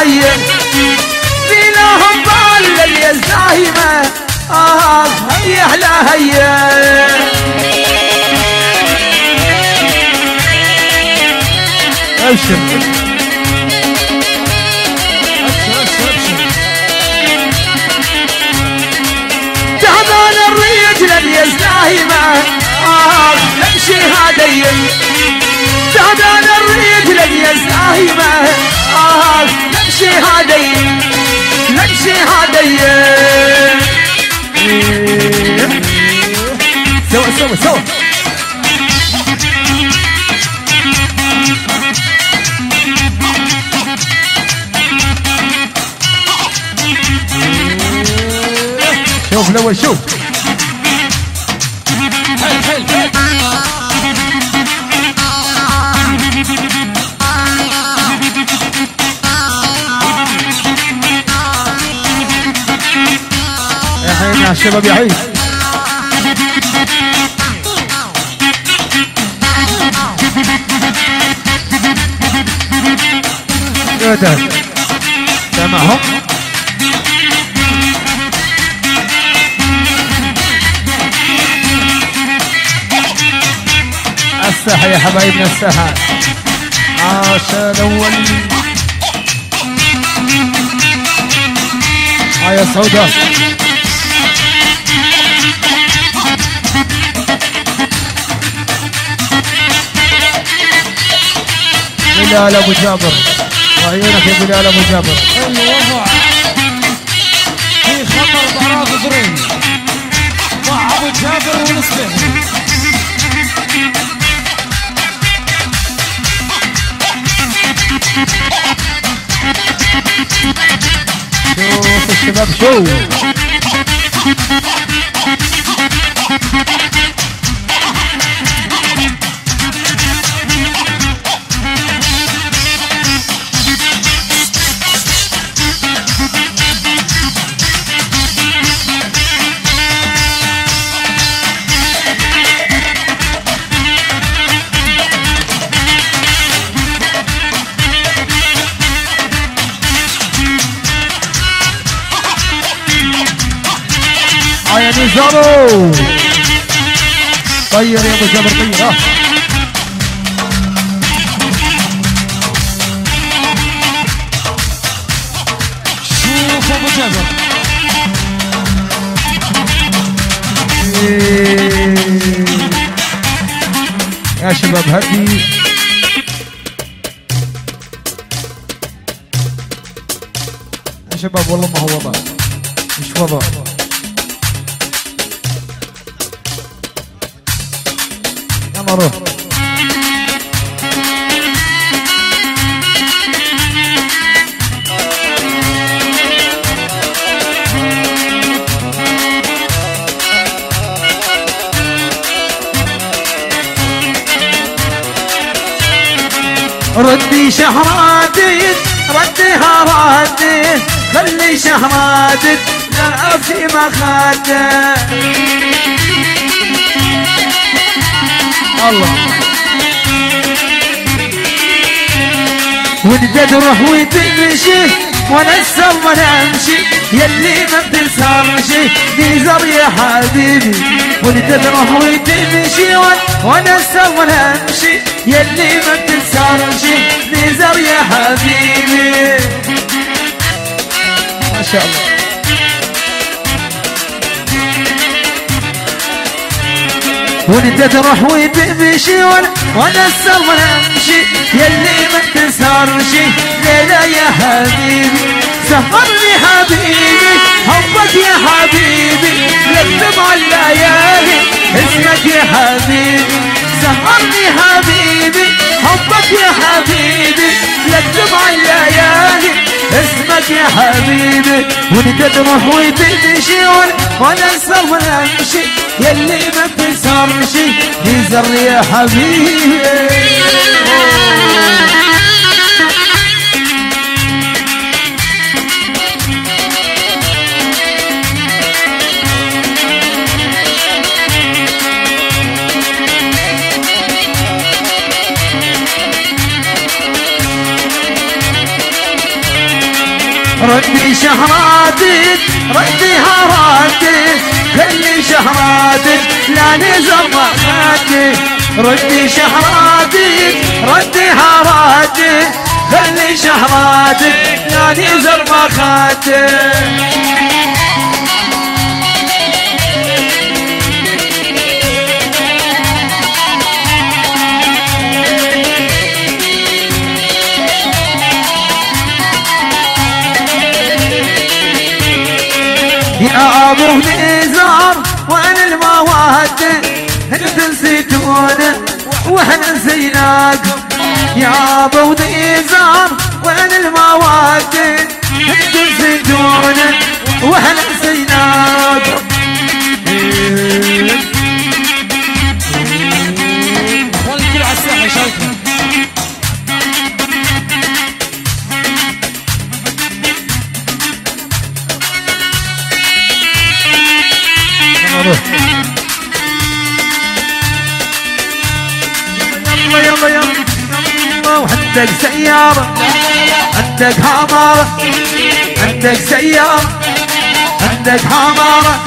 هيا فيناهم ضال اليزايمة آه هيا لا هيا أبشر. تعبان الرجل اليزايمة آه نمشي هادين تعبان الرجل اليزايمة آه نمشي هادين نمشي هادين سوا سوا سوا. شوف الأول شوف. الشباب حين يوتر سامعهم؟ الساحة يا حبايبنا الساحة. عاش الأول. آه يا بلال أبو جابر وعيونك يا بلال أبو جابر الوضع في خطر بعراض ضرين مع أبو جابر ونصبه شوف الشباب شوف. آه يا نزارو طير يا ابو جابر طير ها شوف ابو جابر يا شباب هدي يا شباب والله شهراتك رديها رادك خلي شهراتك لا في مخادك الله. وانت تروح وتمشي وأنا أمشي يلي ما بتنسرش نزر يا حبيبي وانت تروح وتمشي وأنا أمشي يلي ما بتنسرش نزر يا حبيبي ما شاء الله. وانت تروح وتمشي وأنا وأنا السر وأنا امشي يلي ما تنسرش ليلى يا حبيبي. سهرني حبيبي. حبك يا حبيبي. لكتب على الليالي اسمك يا حبيبي. سهرني حبيبي. حبك يا حبيبي لكتب على الليالي اسمك يا حبيبي وانت تروح وتمشي وأنا اسهر وأنا امشي يلي ما بتسهرش يزر يا حبيبي. شهراتك رديها ردك كل شهراتك لا نزل ما خدك ردي شهراتك رديها ردك خلي شهراتك لا نزل ما أبو نزار وين المواد انت نسيتونا وإحنا نسيناكم؟ يا أبو نزار وين المواد انت نسيتونا وإحنا نسيناكم؟ يلا وعندك سيارة عندك عمارة عندك سيارة عندك عمارة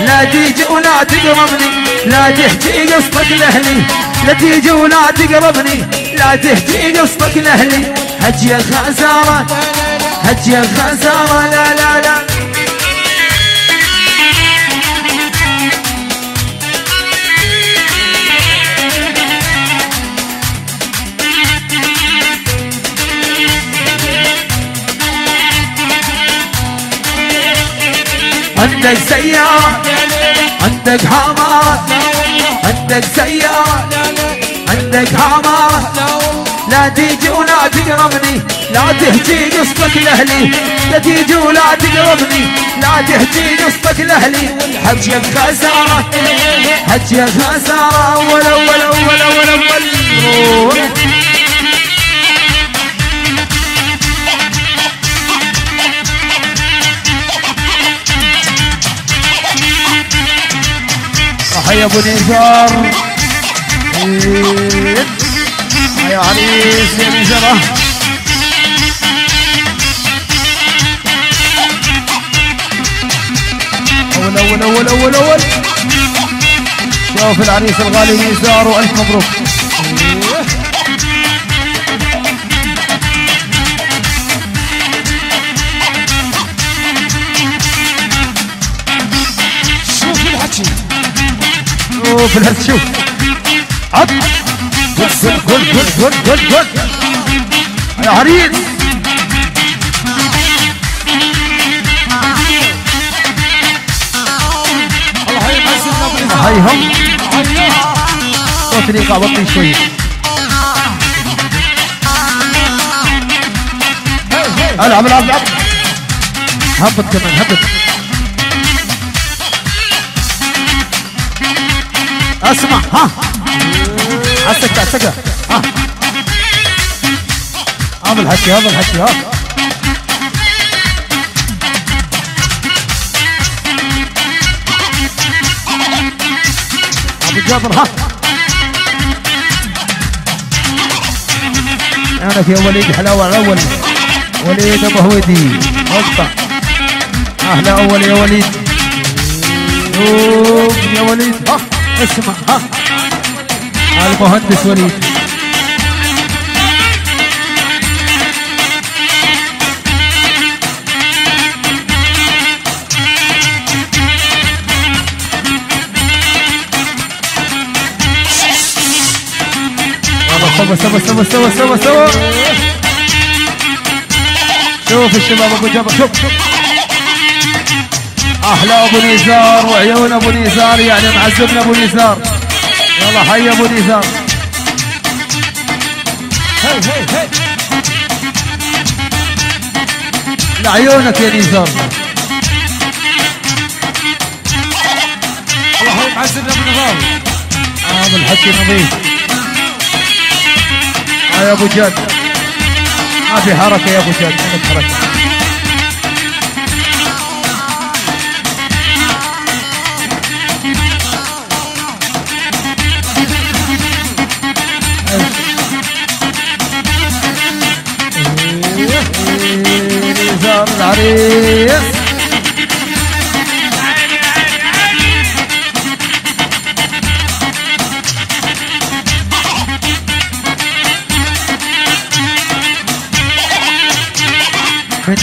لا تيجي ولا تقربني لا تحكي قصتك لأهلي. لا تيجي ولا تقربني لا تحكي قصتك لأهلي. هجي خسارة هجي خسارة لا لا لا. عندك سيارة عندك عمارة عندك سيارة عندك عمارة لا تيجي ولا تقربني لا تحكي قصتك لأهلي. لا تيجي ولا تقربني لا تحكي قصتك لأهلي. حجيك خسارة حجيك خسارة. ولا ولا ولا ولا ولا حي ابو نزار. إيه. يا عريس يا نزار. أول أول أول أول أول. شوف العريس الغالي نزار والف مبروك. شوف الهز شوف عط قول قول قول قول قول بالنزار هيهم هيا صوت الايقاع بطيء شوي. هي هي العب العب العب هبط كمان هبط. اسمع ها. عالسكة عالسكة ها. هذا الحكي هذا الحكي ها. أبو جابر ها. أنا في وليد حلاوة الأول وليد أبو هويدي. اقطع أهلا أول يا وليد. يا وليد ها. اسمع ها. المهندس وليد. يلا سوا سوا سوا سوا سوا سوا. شوف الشباب ابو جبر شوف شوف. أحلى أبو نزار وعيون أبو نزار يعني معزبنا أبو نزار. يلا حي أبو نزار. لعيونك يا نزار. الله يعزنا بالنزار هذا الحكي نظيف. يا أبو جد. ما في حركة يا أبو جد. ما في حركة. من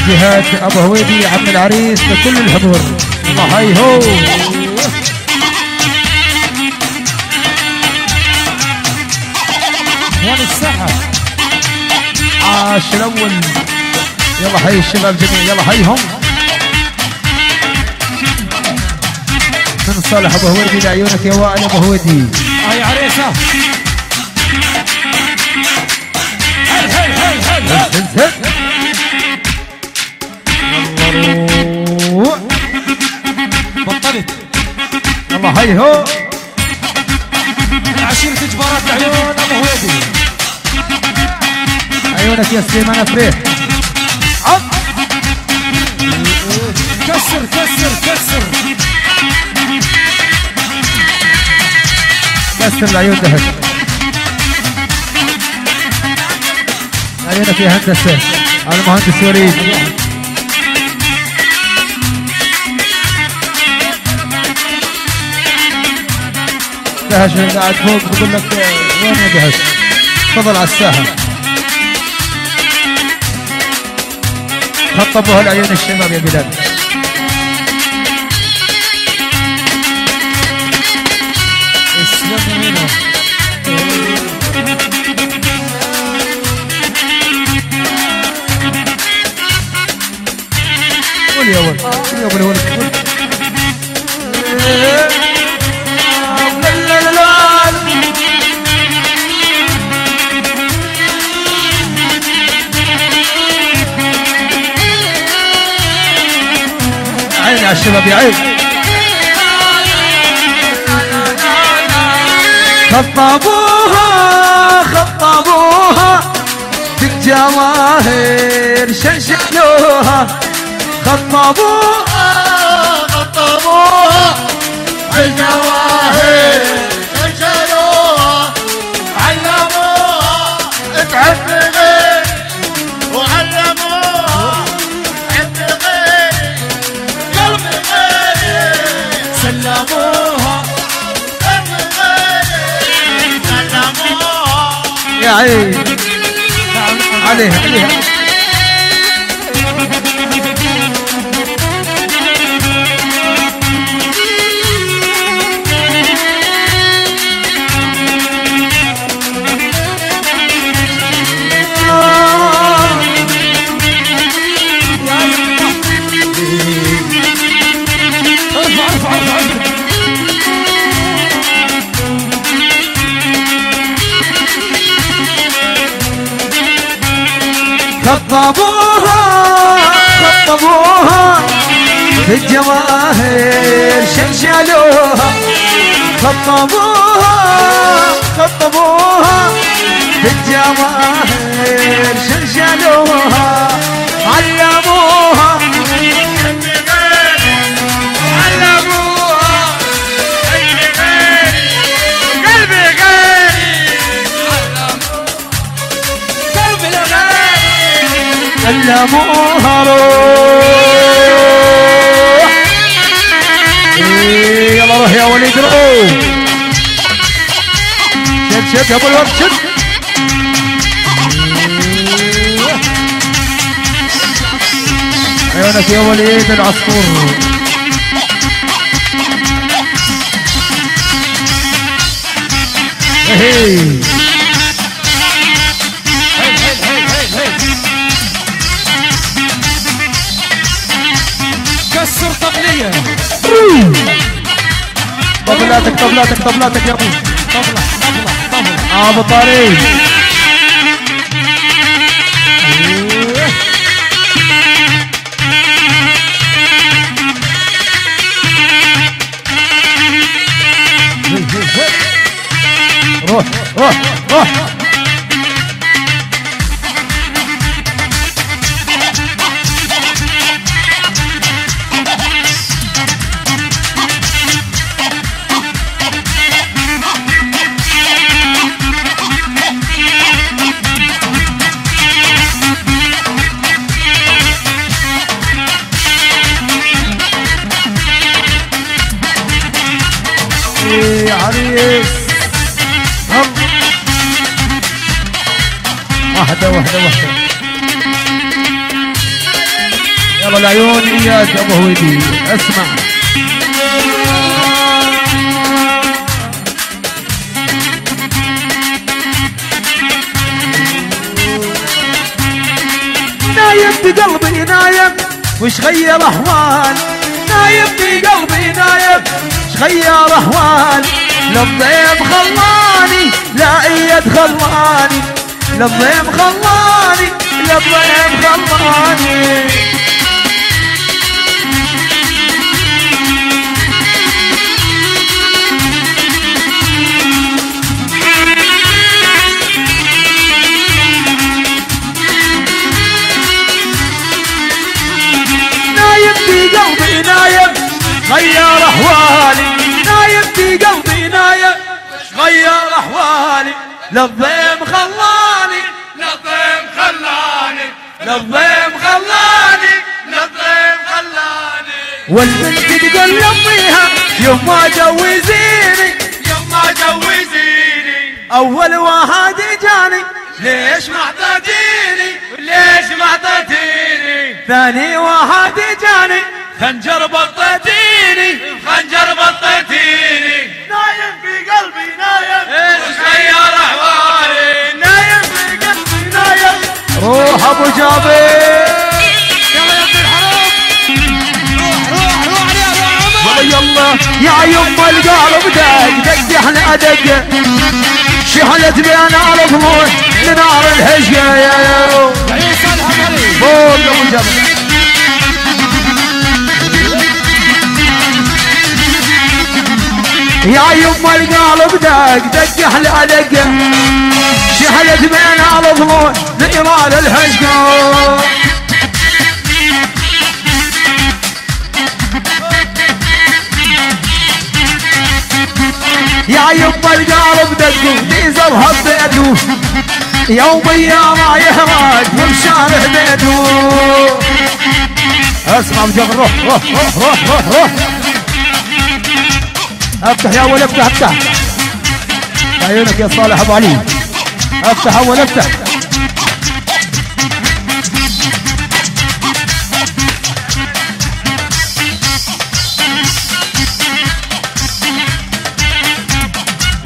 جهة أبو هويدي عم العريس لكل الحضور. هاي هو. هون الساحة. عاش الأول. يلا حي الشباب جميع يلا حيهم من صالح أبو هويدي لعيونك يا وائل أبو هويدي هاي يلا روح بطلت. يلا هاي هو عشيرة جبارات العيون ابو هويدي عيونك يا سليمان فريح كسر كسر كسر. كسر العيون دهش عيونك يا هندسة. على المهندس وليد. دهش قاعد فوق بقول لك وين يا دهش تفضل على الساحة. خطبوها لعيون الشباب يا بلال. قول يا ولد يا لا عيني على الشباب يا عين خطبوها خطبوها بالجواهر شنشنوها خطبوها خطبوها بالجواهر شنشنوها علموها. تعب غير وعلموها. عب غير قلب غير سلموها. يا عين عليها عليها. الجواهر شلشلوها خطبوها خطبوها. في الجواهر شلشلوها علموها. علموها روح. يلا روح يا وليد روح. شد شد يا أبو الورد شد. عيونك يا وليد العصفور. هي هي كسر طبلية طبلاتك طبلاتك طبلاتك يا ابو طبلة طبلة طبلة آه، ابو طارق روح روح روح واحدة واحدة واحدة. يلا العيون اياك ابو هويدي اسمع. نايم بقلبي نايم. وش غير احوال نايم بقلبي نايم. وش غير احوال للضيم خلاني لا ايد خلاني للضيم خلاني للضيم خلاني. نايم في قلبي نايم. غير أحوالي. نايم في قلبي نايم. غير أحوالي. للضيم للضيم خلاني للضيم خلاني. والبنت تقلب فيها يوم ما جوزيني يما جوزيني أول واحد جاني. ليش ما اعطيتيني؟ ليش ما اعطيتيني؟ ثاني واحد جاني. خنجر بطيتيني خنجر بطيتيني. نايم في قلبي نايم. إيش روح ابو جابر يا ابن الحرام روح روح روح يا يا يما القلب دق دق إحنا أدق. شحلت بينا الطموح لنار الهجة يا يا الحمري فوق أبو جبل. يا يما القالب دق دق أحلى دق شحلت بين الضمور لإيران الهجور يا يما القالب دق بيزرها بيدو. يوم يا ما يهرج ومشاره بيدو. اسمع مجمع روح روح روح روح روح, روح. افتح يا اول افتح افتح. عيونك يا صالح ابو علي. افتح اول افتح.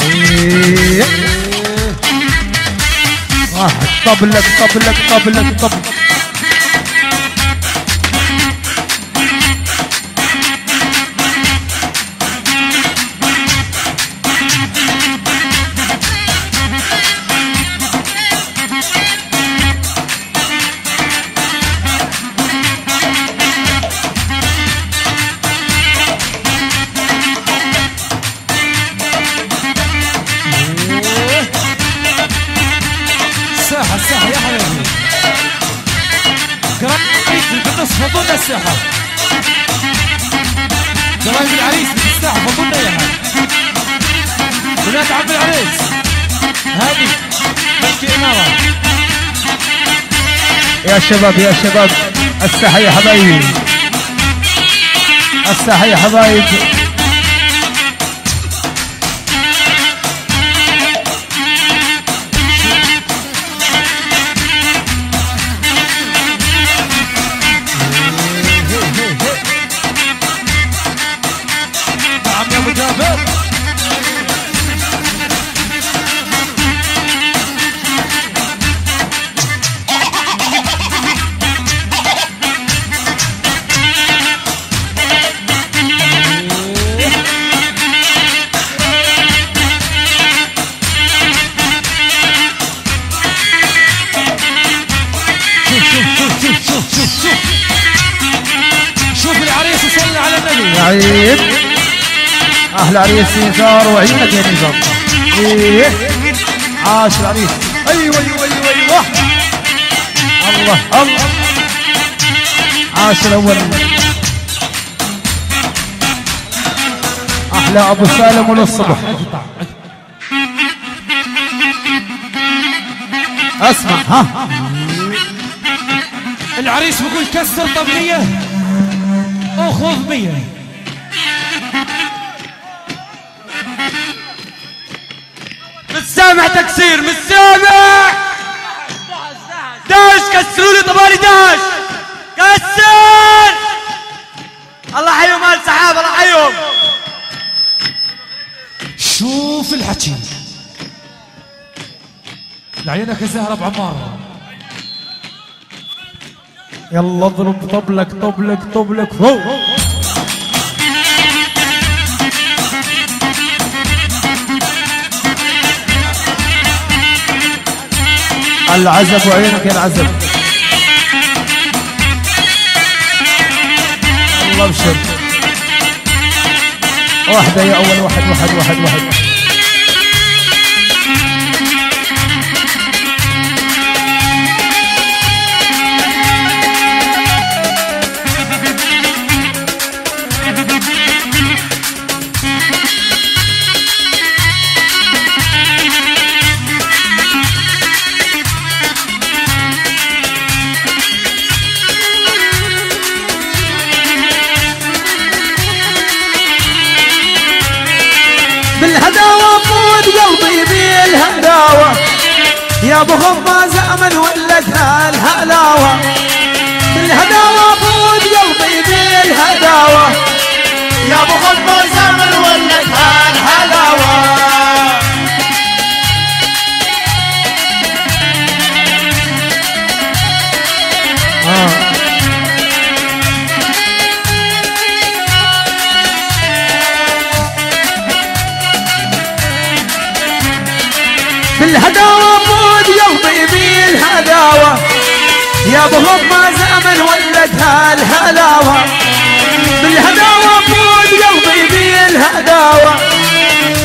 إيه. طبلك طبلك طبلك طبلك شباب يا شباب الساحة يا حبايبي الساحة يا حبايب. عيد أهل عريس نزار وعيونك يا نزار إيه. عاش العريس. أيوه أيوه أيوه أيوه. الله الله. عاش الأول. أحلى أبو سالم وللصبح أسمع. ها. العريس بيقول كسر طبلية وخذ مية. سامع تكسير مش سامع داش كسروا لي طبالي داش! كسر! الله حيهم هال سحاب الله حيهم شوف الحكي. لعينك يا زهرة بعمارة يلا اضرب طبلك طبلك طبلك. فوق العزب وعينك يا العزب الله ابشر واحدة يا أول واحد واحد واحد واحد. عاد قلبي بيلهم يا أبو غماز امل ولتها الهلاوة. بالهداوة فوت قلبي بالهداوة يا أبو غماز امل ولتها الهلاوة. الهداوة بود قلبي بالهداوة يا بهم ما زمن ولدها الهلاوة. بالهداوة بود قلبي بالهداوة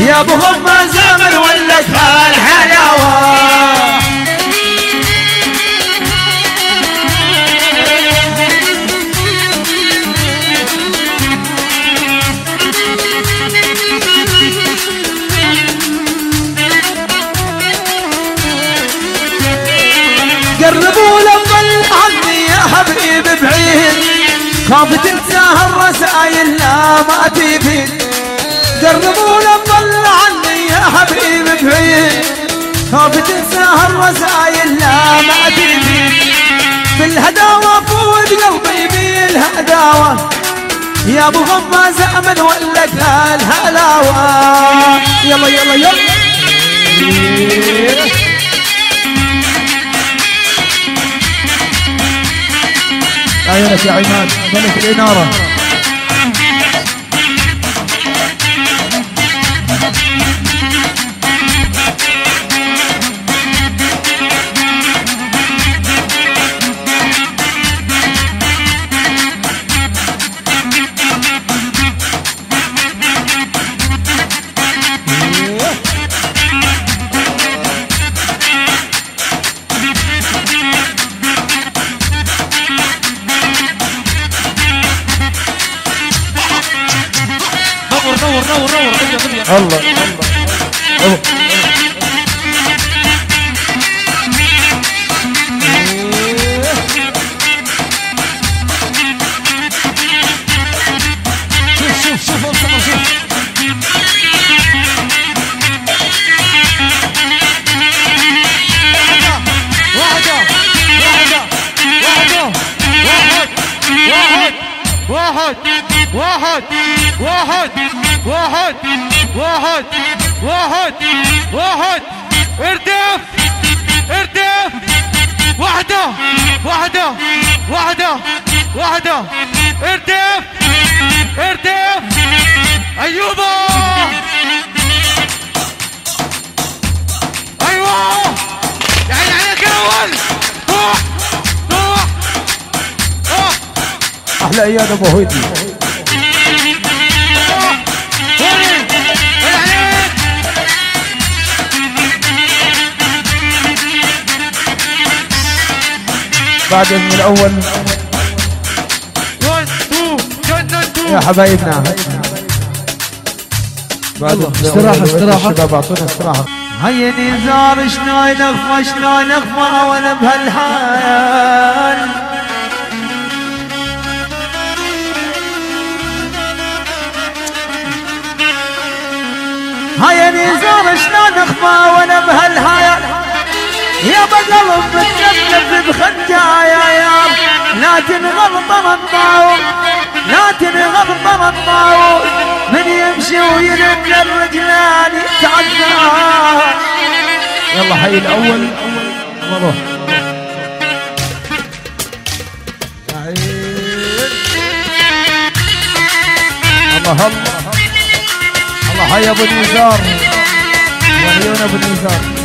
يا بهم ما زمن ولدها الهلاوة. خاف تنساها الرسايل لا ما تفيد قربوا لظل عني يا حبيب بعيد خاف تنساها الرسايل لا ما تفيد بالهداوة فود قلبي بالهداوة. يا أبو غماز امن ولدها الهلاوة. يلا يلا يلا. أيوه يا عماد. ملك الاناره الله. ارتف ارتف. ايوبا أيوه. يا عيني عليك يا أول. روح روح روح. أحلى اياد أبو هودي بعد من الأول. يا حبايبنا. بعد استراحة، استراحة. الشباب أعطونا استراحة. هيني زار شلون اخفى شلون اخفى وأنا بهالحال. هيني زار شلون نخفى وأنا بهالحياة يا بقلب متلفلف بخدايا يا لا تنغلط الطاول لا تنغلط الطاول من يمشي ويرد الرجلان يتعدى يلا حي الأول. نروح الله الله الله حي أبو النزار وعيون أبو النزار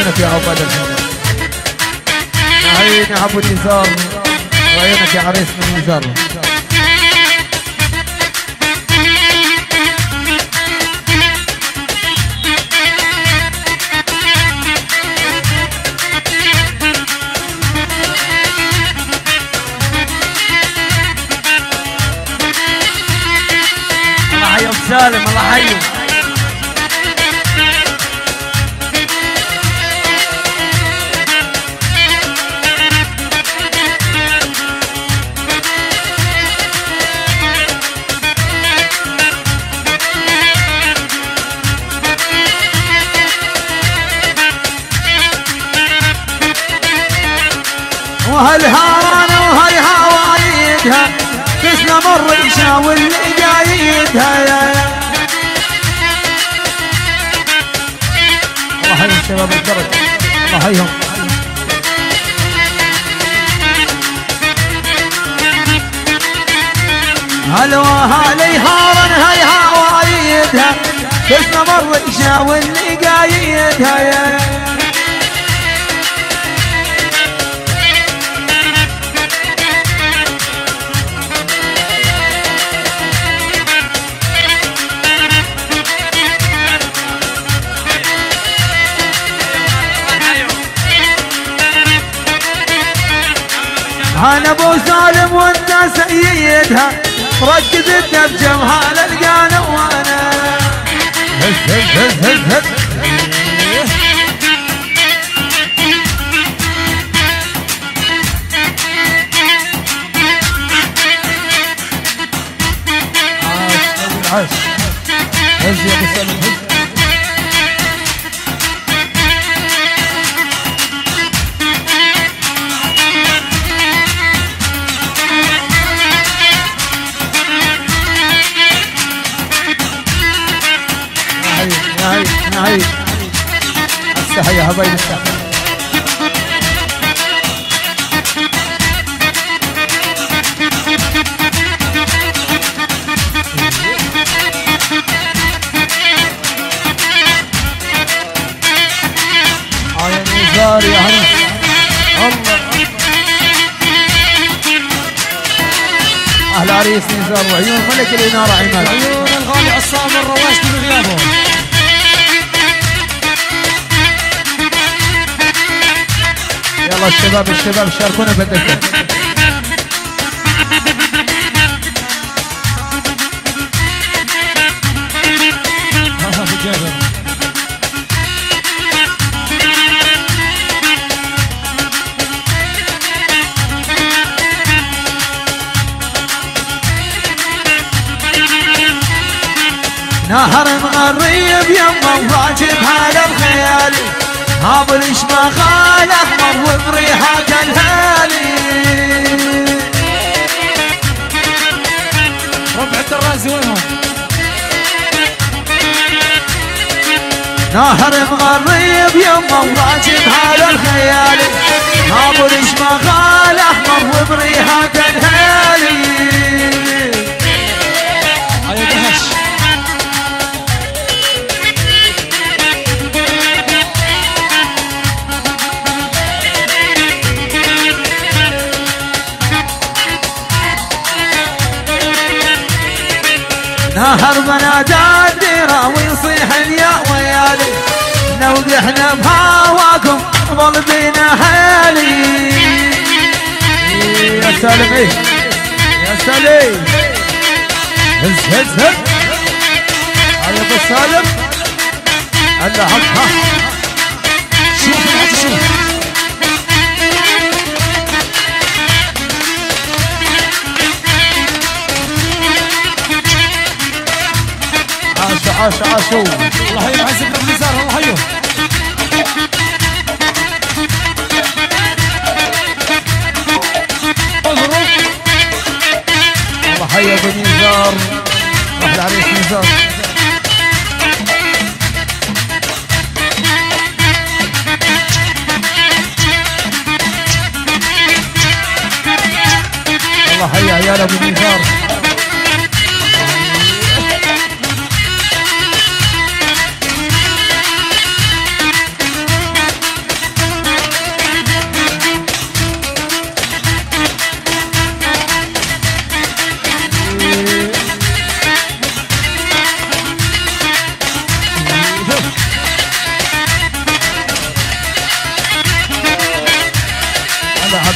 عينك يا عباد الحمد عيني أبو النزار وعينك يا عريس من النزار نهر مغرب يما واجب هذا الخيال. هابلش ما خال احمر وبريحة الهالي نهر بنادى الديرة ويصيح اليا ويالي. نوقحنا بهواكم ظل بينا حالي يا سالم إيه؟ يا سالم هز هز هز. على سالم حط ها عاش عاشو الله يحيي عز بن النزار الله يحييه مبروك الله حي ابو نزار. راح العريس نزار. الله حي عيال ابو نزار.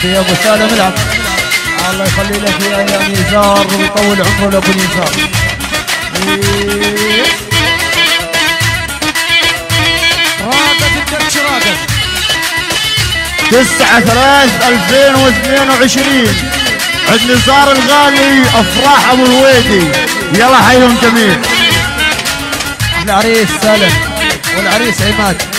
يا أبو سالم العب الله يخلي لك يا يا نزار ويطول عمره لأبو نزار. رادة الدرش رادة تسعة ثلاث 2022 عند نزار الغالي أفراح أبو الويدي. يلا حيهم جميل. العريس سالم والعريس عماد.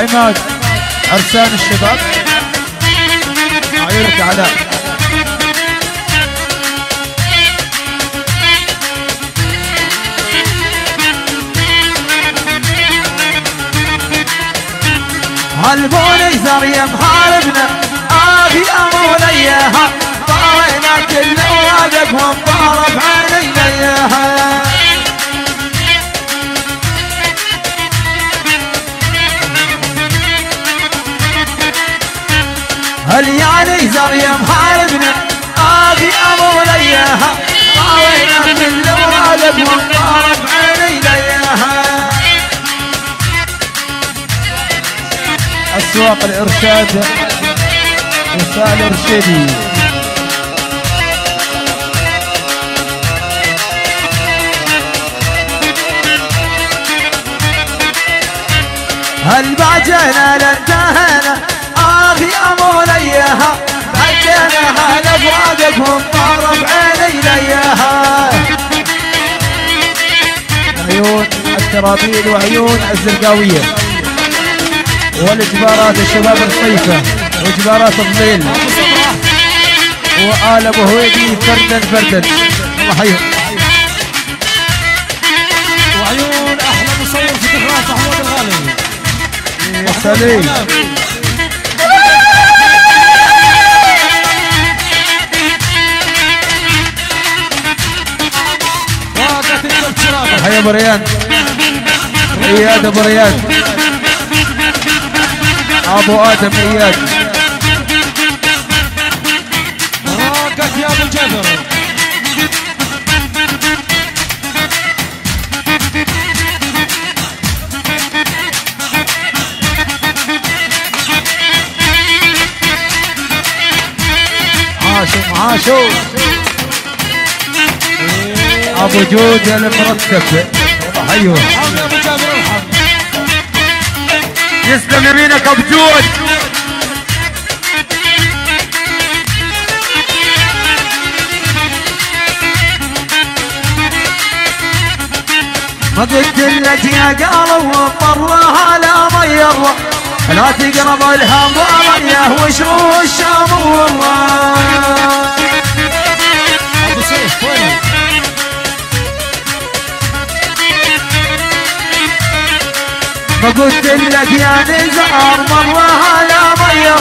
عماد عرسان الشباب. عيونك علاء هالبوني زر يا محاربنا آبي امول اياها طارينا كل وادك وانطرف علينا اياها هل يعني زر يا محاربنا ابي امول اياها طارينا كل وادك وانطرف علينا اياها اسواق الإرشاد وسائل ارشدي هل بعجنا لأنتهينا؟ هلا فؤادك وانطرف عيني اياها عيون الترابيل وعيون الزرقاوية. والجبارات الشباب الصيفه وجبارات الظل. وآل أبو هويدي فردا فردا. الله وعيون أحلى مصور فوتوغراف محمود الغالي. يا سليم. حي أبو ريان. إياد أبو ريان. أبو آدم إياد. راقك يا أبو الجابر عاشوا عاشوا أبو جود المرتب ارحم يسلم يمينك أبو جود. لك يا قلب وطرها لا ضير لا تقرب الهم وريه وشوش والله. ما قلت لك يا نزار مرها لا ضير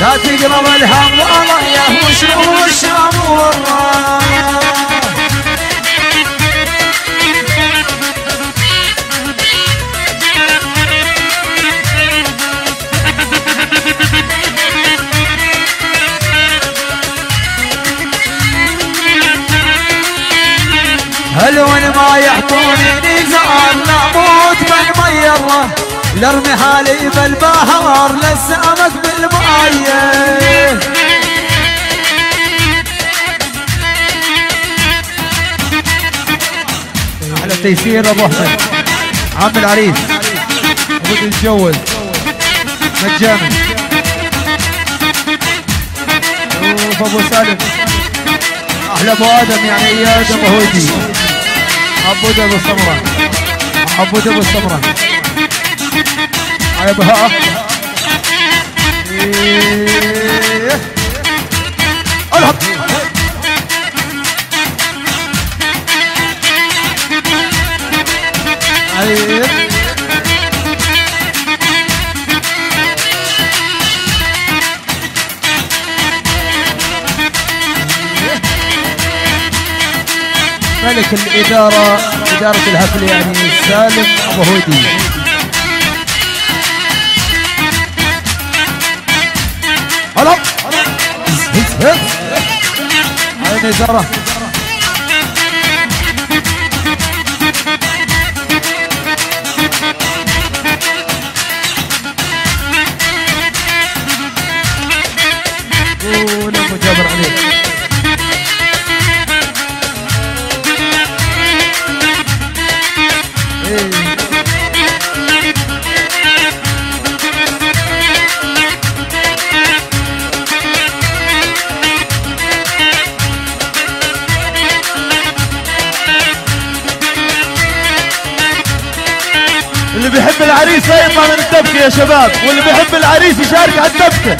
لا تقرب الهم وريه وشوش والله هل وين ما يحطوني نزار بالمية لارمي حالي بالبحر للسمك بالمية على تيسير أبو أحمد. عم العريس. المفروض يتجوز مجانا. اوف أبو سالم. أحلى أبو آدم يعني اياد ابو هودي أبو سمره عبود أبو سمره ملك الإدارة إدارة الحفل يعني سالم أبو هودي. هاي الإدارة قول أبو جابر عليك. العريس لا من الدبكة يا شباب واللي بيحب العريس يشارك على الدبكة.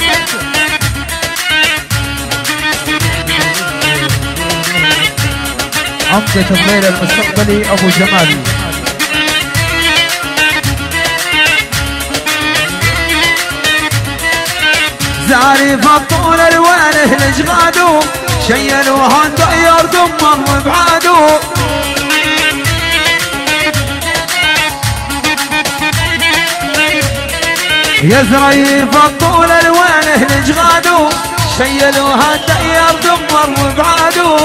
عمدة الليلة المستقبلي أبو جمال. زعري فطول ألوانه لجغادو شيلوا هاند عيار دمر يا زري فطول الوانه لجغادو شيلوا هاند عيار دمر وبعادو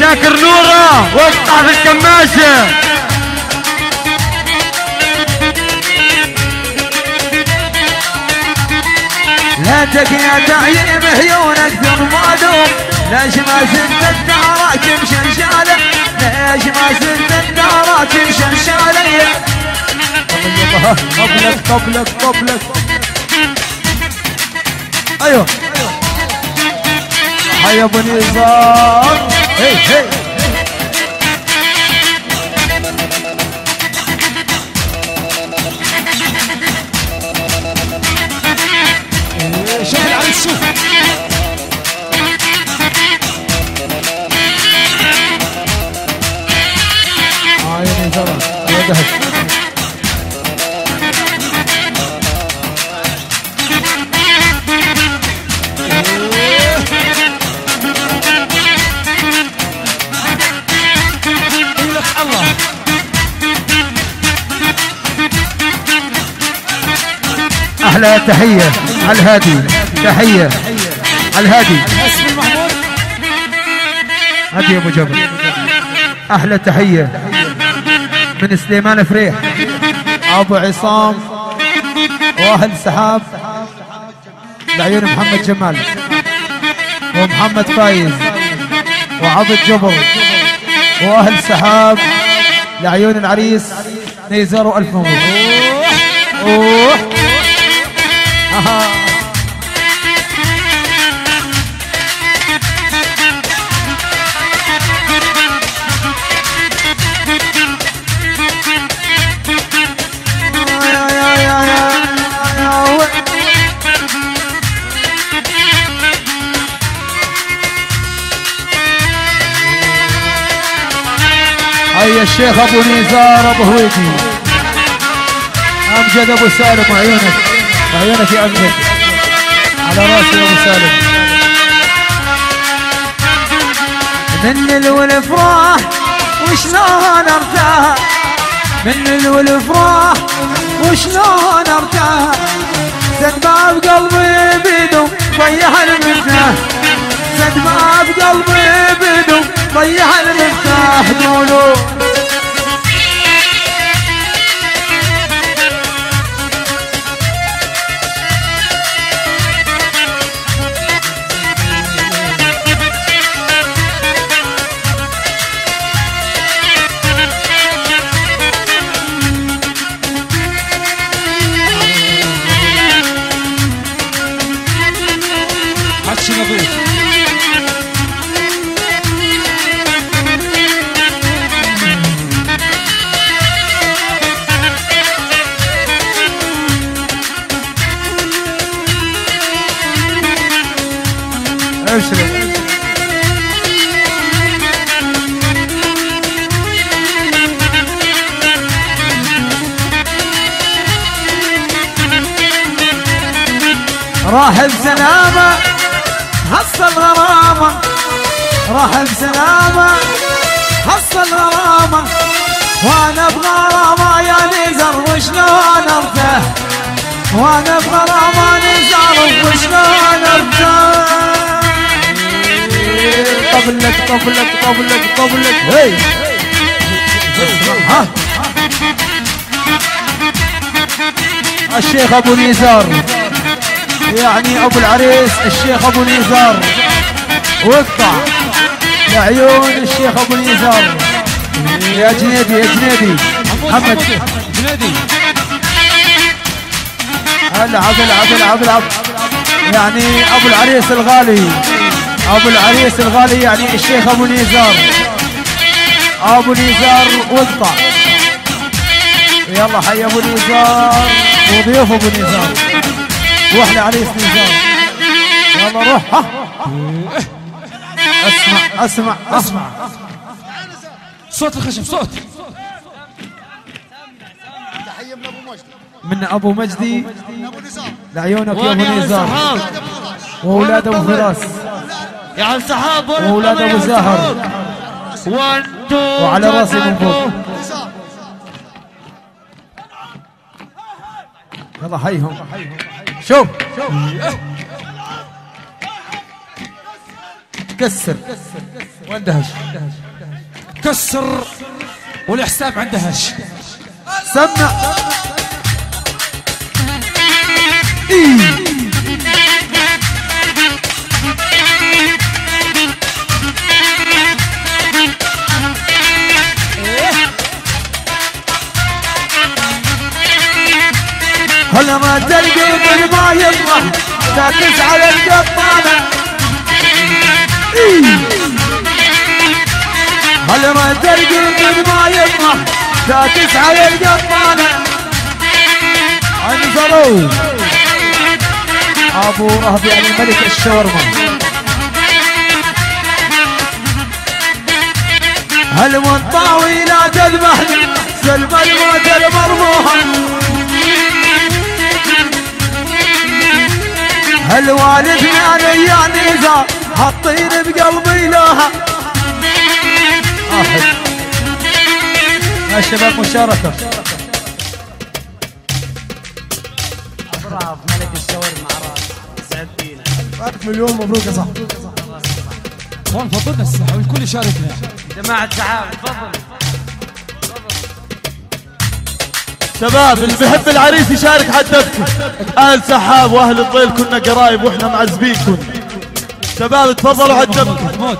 شاكر نورة واقطع في الكماشة. لا تكيا تعيب عيونك ترمادو ليش ما زلت الدارات مشنشالة ليش ما زلت الدارات مشنشالة قبلك قبلك قبلك أيوه حي ابو نزار هي هي شوف العريس شوف عيني زرع يا دهب أحلى تحية على الهادي. تحية على الهادي. هادي أبو جبل. أحلى تحية. من سليمان فريح. أبو عصام. واهل سحاب. لعيون محمد جمال. ومحمد فايز. وعبد جبر وأهل سحاب. لعيون العريس. نيزر ألف مبروك. هيا الشيخ أبو نزار أبو هويدي امجد أبو سالم وعيونك. عيونك يا امجد على راسي يا أبو سالم. من الولفراح وشلون أرتاح؟ من الولفراح وشلون أرتاح؟ زد ما بقلبي بدو ضيع المفتاح. زد ما بقلبي بدو ضيع المفتاح. قولوا راح بسلامة حصل غرامة راح بسلامة حصل غرامة وأنا بغرامة يا نزر وشلون ارتاح وأنا بغرامة نزر وشلون ارتاح قبلك قبلك قبلك قبلك هي ها. الشيخ أبو نزار يعني أبو العريس الشيخ أبو نزار واقطع لعيون الشيخ أبو نزار يا جنيدي يا جنيدي. محمد. جنيدي العب العب العب العب. يعني أبو العريس الغالي. أبو العريس الغالي يعني الشيخ أبو نزار أبو نزار واقطع يلا حي أبو نزار وضيوف أبو نزار واحلى عريس نزار يلا روح. ها. اسمع اسمع اسمع. صوت الخشب صوت. من ابو مجدي لعيونك يا ابو وين يا نزار. سحاب وأولاد أبو فراس. يا عم سحاب وين وأولاد أبو زاهر وعلى راسي من فوق يلا حيهم شوف. كسر. واندهش كسر. والحساب عنده هش. سمع. إيه. هلا ما تلقي من ما يطلع تعكس على القطانة إيه. هلا ما تلقي من ما يطلع تعكس على القطانة انزلوا أبو رهب يعني ملك الشاورما. هل من طاويلة تذبحني سلم الموت المرموحة هل والدنا يا نزار حاطين بقلبي لها. احد يا شباب مشاركة. براف ملك الشاورما عراس. سعد فينا ألف مليون مبروك يا صاحبي. هون فضلنا الساحة والكل يشاركنا. جماعة سحاب تفضل. شباب اللي بيحب العريس يشارك حدثكم أهل سحاب وأهل الضيل كنا قرايب وإحنا معذبينكم شباب تفضلوا حدثكم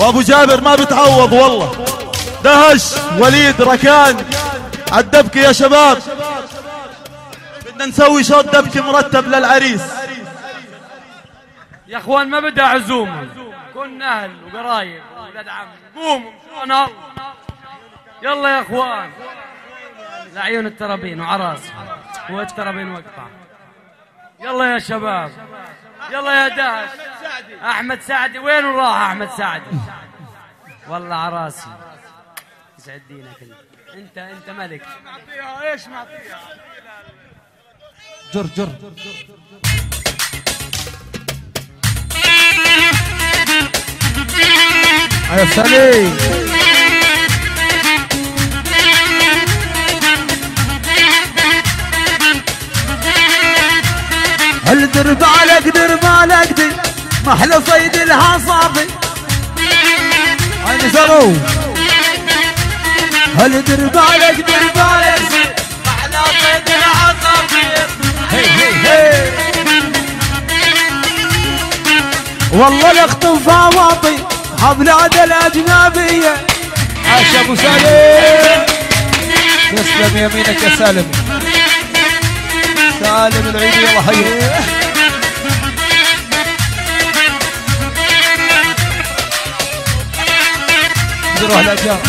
وأبو جابر ما بتعوض والله. دهش وليد ركان. عالدبكة يا شباب. بدنا نسوي شوط دبكة مرتب للعريس. يا أخوان ما بدها عزومة كنا أهل وقرايب ولاد عم. قوموا الله يلا يا أخوان. لعيون الترابين وعراس. والترابين وقطع. يلا يا شباب. يلا يا دهش أحمد سعدي. وين راح أحمد سعدي؟ والله عراسي. يسعد دينك أنت. انت ملك. جر جر. يا سليم هل در بالك در بالك دي محلى صيد العصافي عيني سلو هل در بالك در بالك دي محلى صيد العصافي هي هي هي. والله الأخت فواطي حبلاد الأجنبية. عاش أبو سالم. تسلم يمينك يا سالم. عالم العيد يلا هيا نروح للجار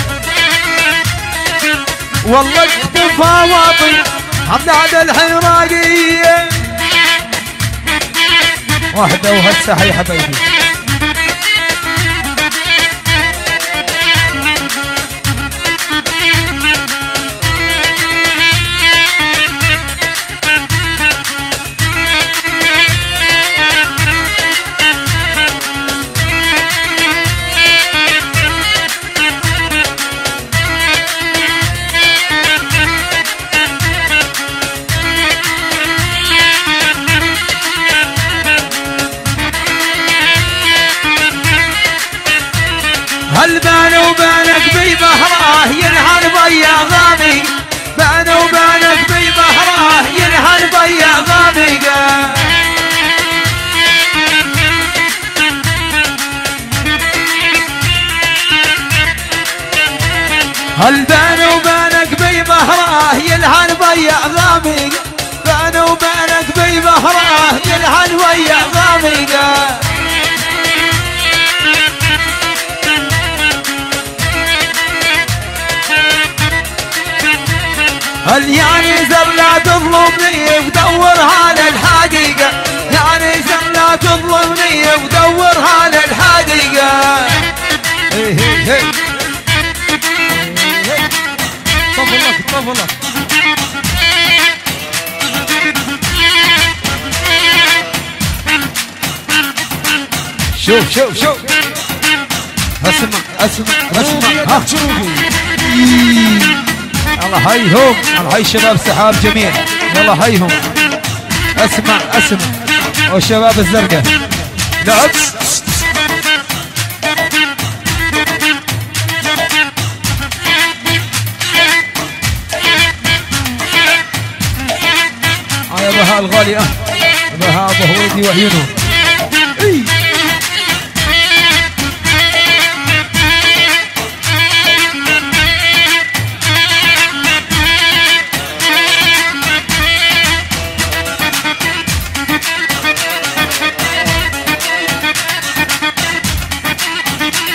والله اكتفى واطي عبد الحراقية واحدة وهسه حي حبيبي غامي بان وبأنك بي بهراه يلهن بي غامي هل يعني زر لا تظلمني ودور على الحقيقة يعني زر لا تظلمني ودور على الحقيقة هي هي هي طفل لك شوف شوف شوف. اسمع اسمع اسمع. ها. الله هيهم الله هاي شباب سحاب جميل. يلا هيهم اسمع اسمع. والشباب الزرقاء. لعب يا بهاء الغالي أه. بهاء أبو هويدي وعيونه.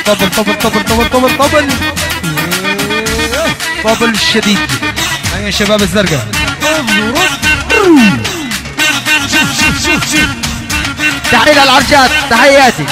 طبل طبل طبل طبل طبل طبل. طبل شديد هيا شباب الزرقاء. تحية العرشات تحياتي.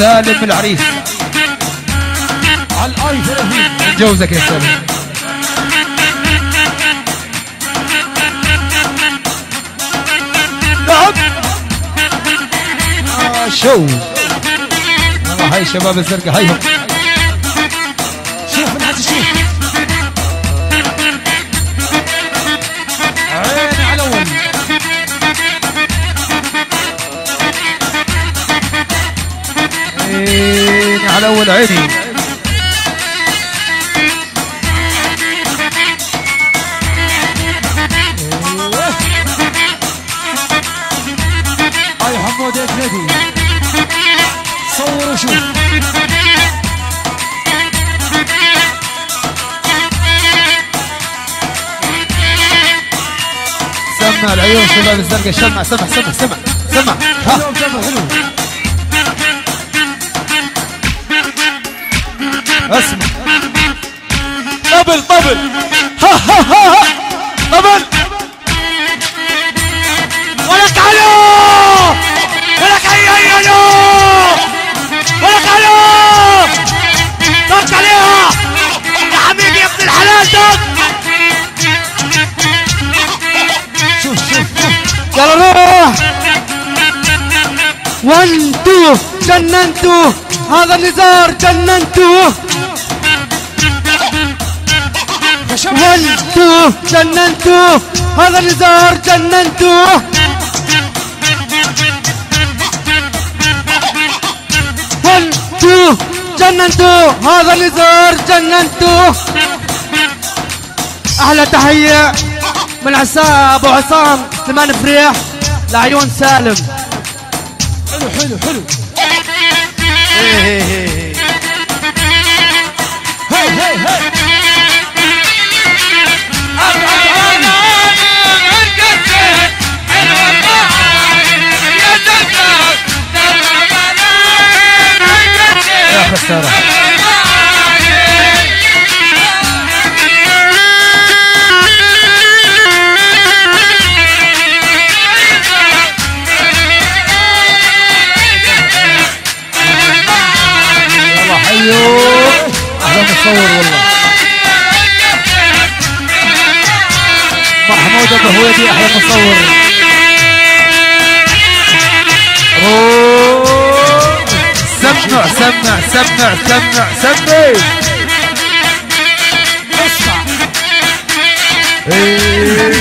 سالم العريس. على الاي 30 جوزك يا سالم نعم. آه شو؟ والله هاي شباب الزرقاء هايهم عيني على أول عيني هاي حمود يا كندي صور وشوف سمع العيون شباب الزرقاء سمع سمع سمع سمع سمع. حلو حلو. جننتو هذا النزار جننتو. وانتو جننتو هذا النزار جننتو. وانتو جننتو هذا النزار جننتو. أحلى تحية من عسى أبو عصام سليمان فريح لعيون سالم. حلو حلو حلو. إيه مصور والله. محمود ابو هويدي أحلى مصور. سمع سمع سمع سمع سمع. إيه.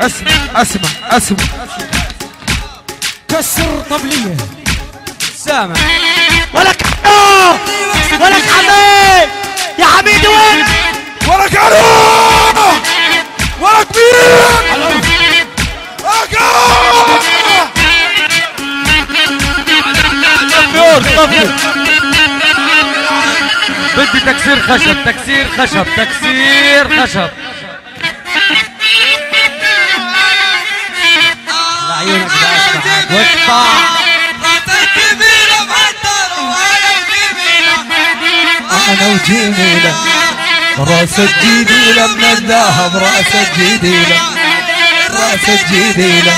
أسمع أسمع أسمع. كسر طبلية. سامع. ولك حمو ولك حميد! يا حميد وين؟ ولك علو ولك مين؟ بدي تكسير خشب تكسير خشب تكسير خشب. لعيونك واقطع أنا وجميله راسك جديله من الذهب راسك جديله راسك جديله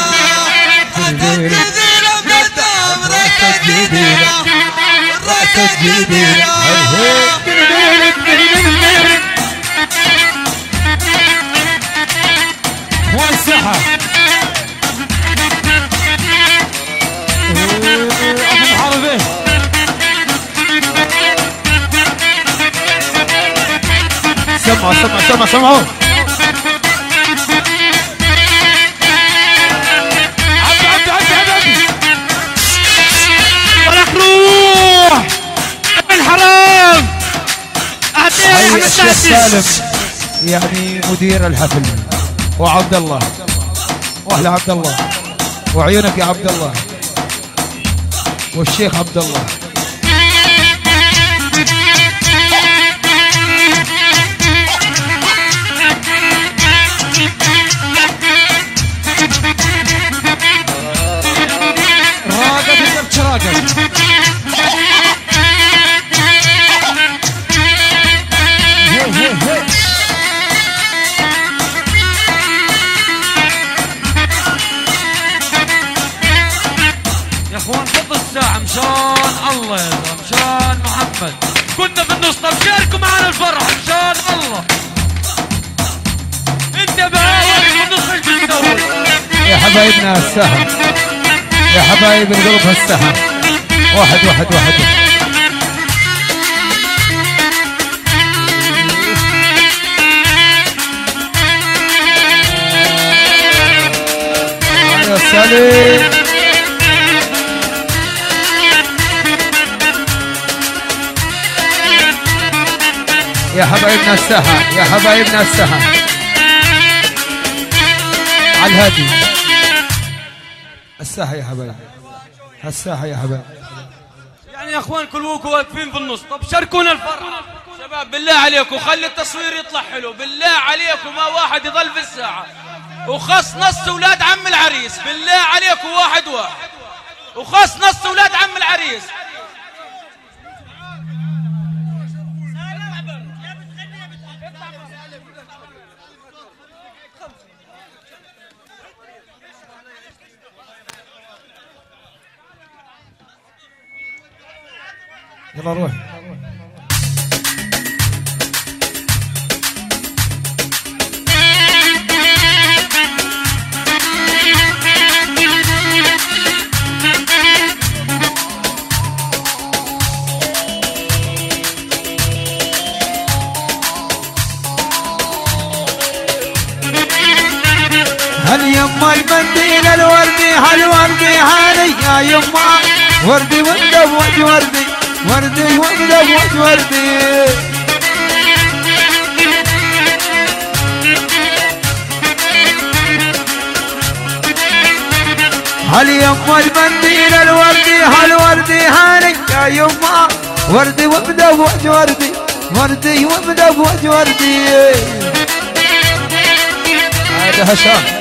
راسك جديله راسك جديله وين سمعوا سمعوا سمعوا سمعوا الشيخ سالم يعني مدير الحفل. وعبد الله واهلا عبد الله وعيونك يا عبد الله والشيخ عبد الله حبايبنا السهم يا حبايب القلب هالسهم واحد واحد واحد. يا سليم يا حبايبنا السهم يا حبايبنا السهم على الهادي. الساحة يا حبايبي الساحة يا حبايبي يعني يا اخوان كلكم واقفين بالنص طب شاركونا الفرح. شباب بالله عليكم خلي التصوير يطلع حلو. بالله عليكم ما واحد يضل في الساعة. وخص نص أولاد عم العريس. بالله عليكم واحد واحد. وخص نص أولاد عم العريس. يلا روح هل يما المنديل الوردي هل وردي هاني يا يما؟ وردي وردي وردي وردي وردي وردي وردي. هل يما البندير الوردي؟ هل وردي هانك يا يما؟ وردي وابدا بوج وردي. وردي وابدا بوج وردي. هذا هشام.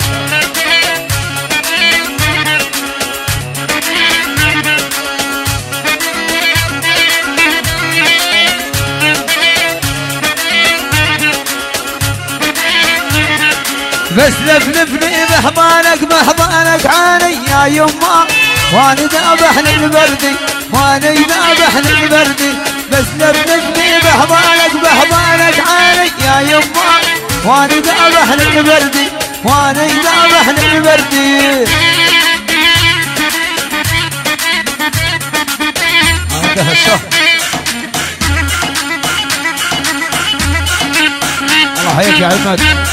بس لفلفني بحضانك بحضانك عاني يا يما. وأنا ذابح للبردي وأنا ذابح للبردي بس لفلفني بحضانك بحضانك عاني يا يما. وأنا ذابح للبردي وأنا ذابح للبردي هذا هشام الله يحييك يا عماد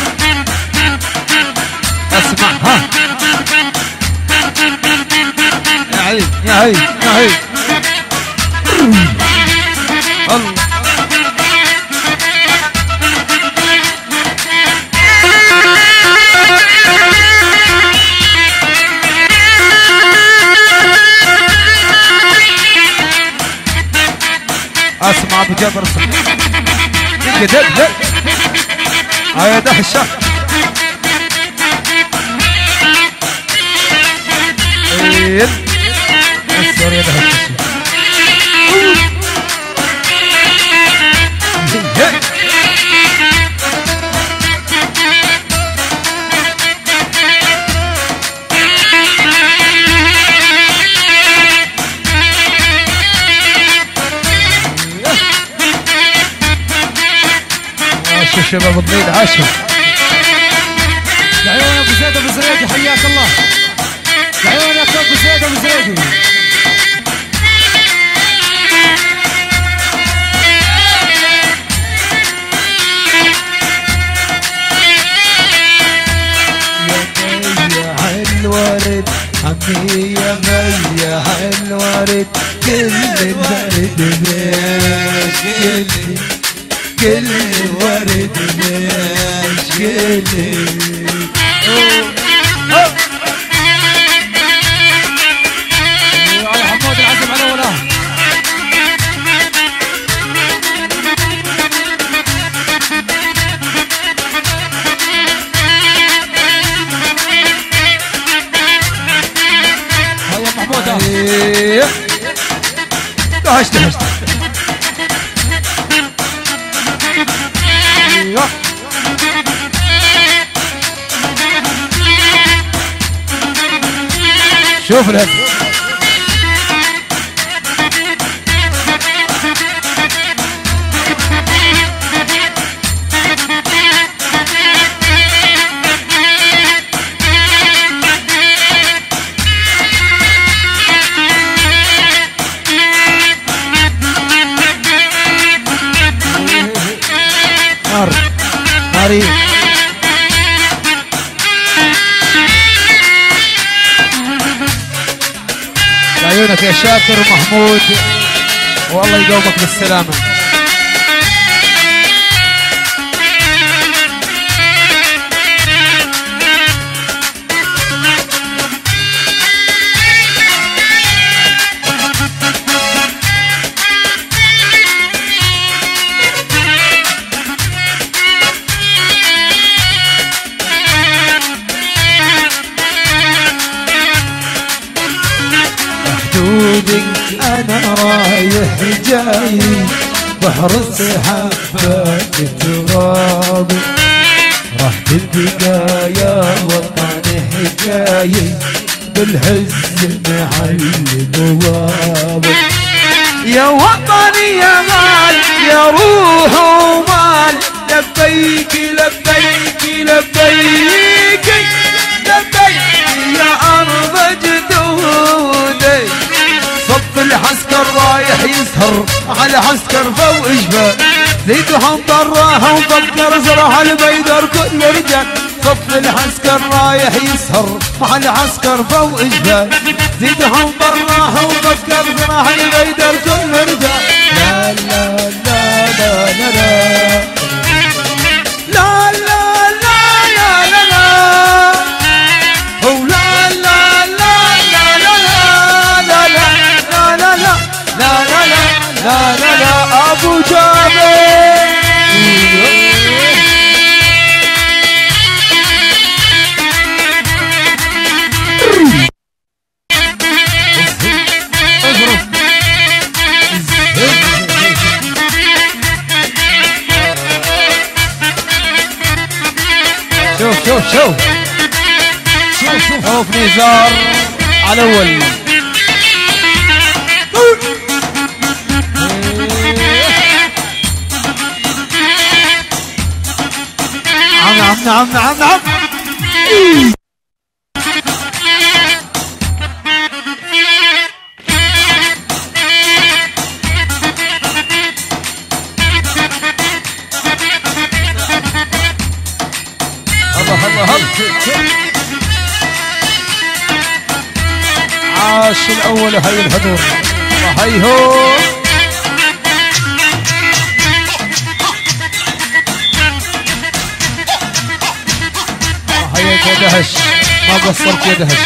أسمع ابو جابر اسمع دق هيا دهشة. إيه السوري عاشوا شباب الضيد عاشوا لعيون أبو زيد أبو زريقي حياك الله. Daha işte. Yok. شوف لك يا شاكر محمود. والله يقومك بالسلامة. جاي بحر السحابات تراب رحت البقايا وطن حكاية بالهز مع البواب يا وطني يا مال يا روح ومال لبيك لبيك لبيك يسهر على عسكر فوق جبال زيدهم ضراها وفكر زرع البيدر كل رجال صف العسكر رايح يسهر مع العسكر فوق جبال زيدهم ضراها وفكر زرع البيدر كل رجال لا لا لا لا لا لا. لا لا لا أبو جابر شوف شوف شوف. شوف نزار على اول نعم نعم نعم نعم. عاش الأول وهي الحضور وهي هو. دهش ما قصرت يا دهش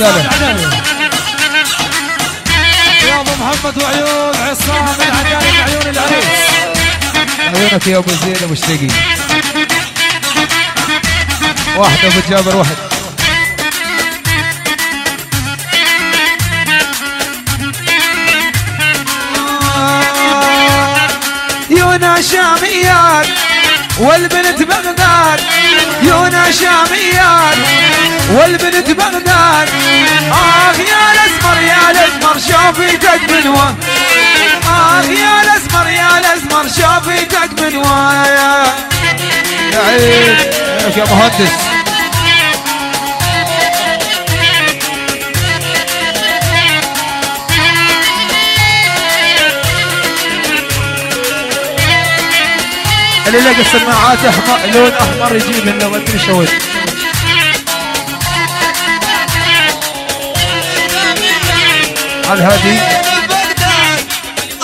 العداله يا أبو محمد وعيون عصام العداله عيون العريس عيونك يا أبو زين أبو شتيقي واحد أبو جابر واحد. يونا شاميات والبنت بغداد يونا شاميات. والبنت بغداد آه يا الأسمر يا الأسمر شوفيتك من وين. آه يا الأسمر يا الأسمر شوفيتك من وين. يا عيونك يا مهندس اللي لقى السماعات أحمر لون أحمر يجيب لنا ما أدري شوي على الهادي.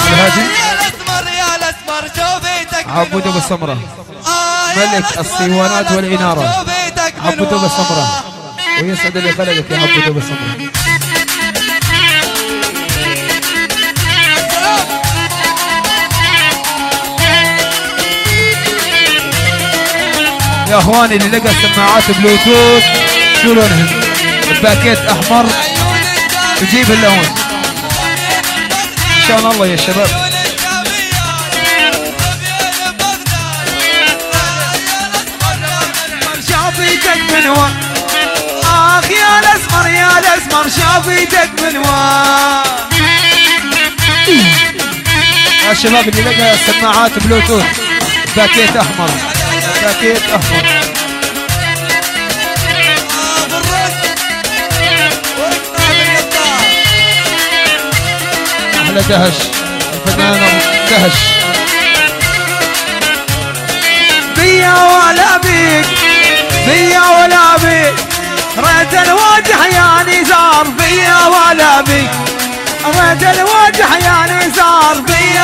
على الهادي. عبود ابو السمره ملك الصيوانات والإنارة. عبود ابو السمره ويسعد اللي خلقك يا عبود ابو السمره يا اخواني اللي لقى سماعات بلوتوث شو لونهم؟ الباكيت أحمر. يجيب اللون إن شاء الله يا شباب. شوفيتك من وين آخ يا الأسمر يا الأسمر شوفيتك من وين يا شباب اللي لقى سماعات بلوتوث باكيت أحمر. احمر أحلى دهش الفنان دهش بيا ولا بيك بيا ولا بيك رد الوجه يا نزار بيا ولا بيك رد الوجه يا نزار بيا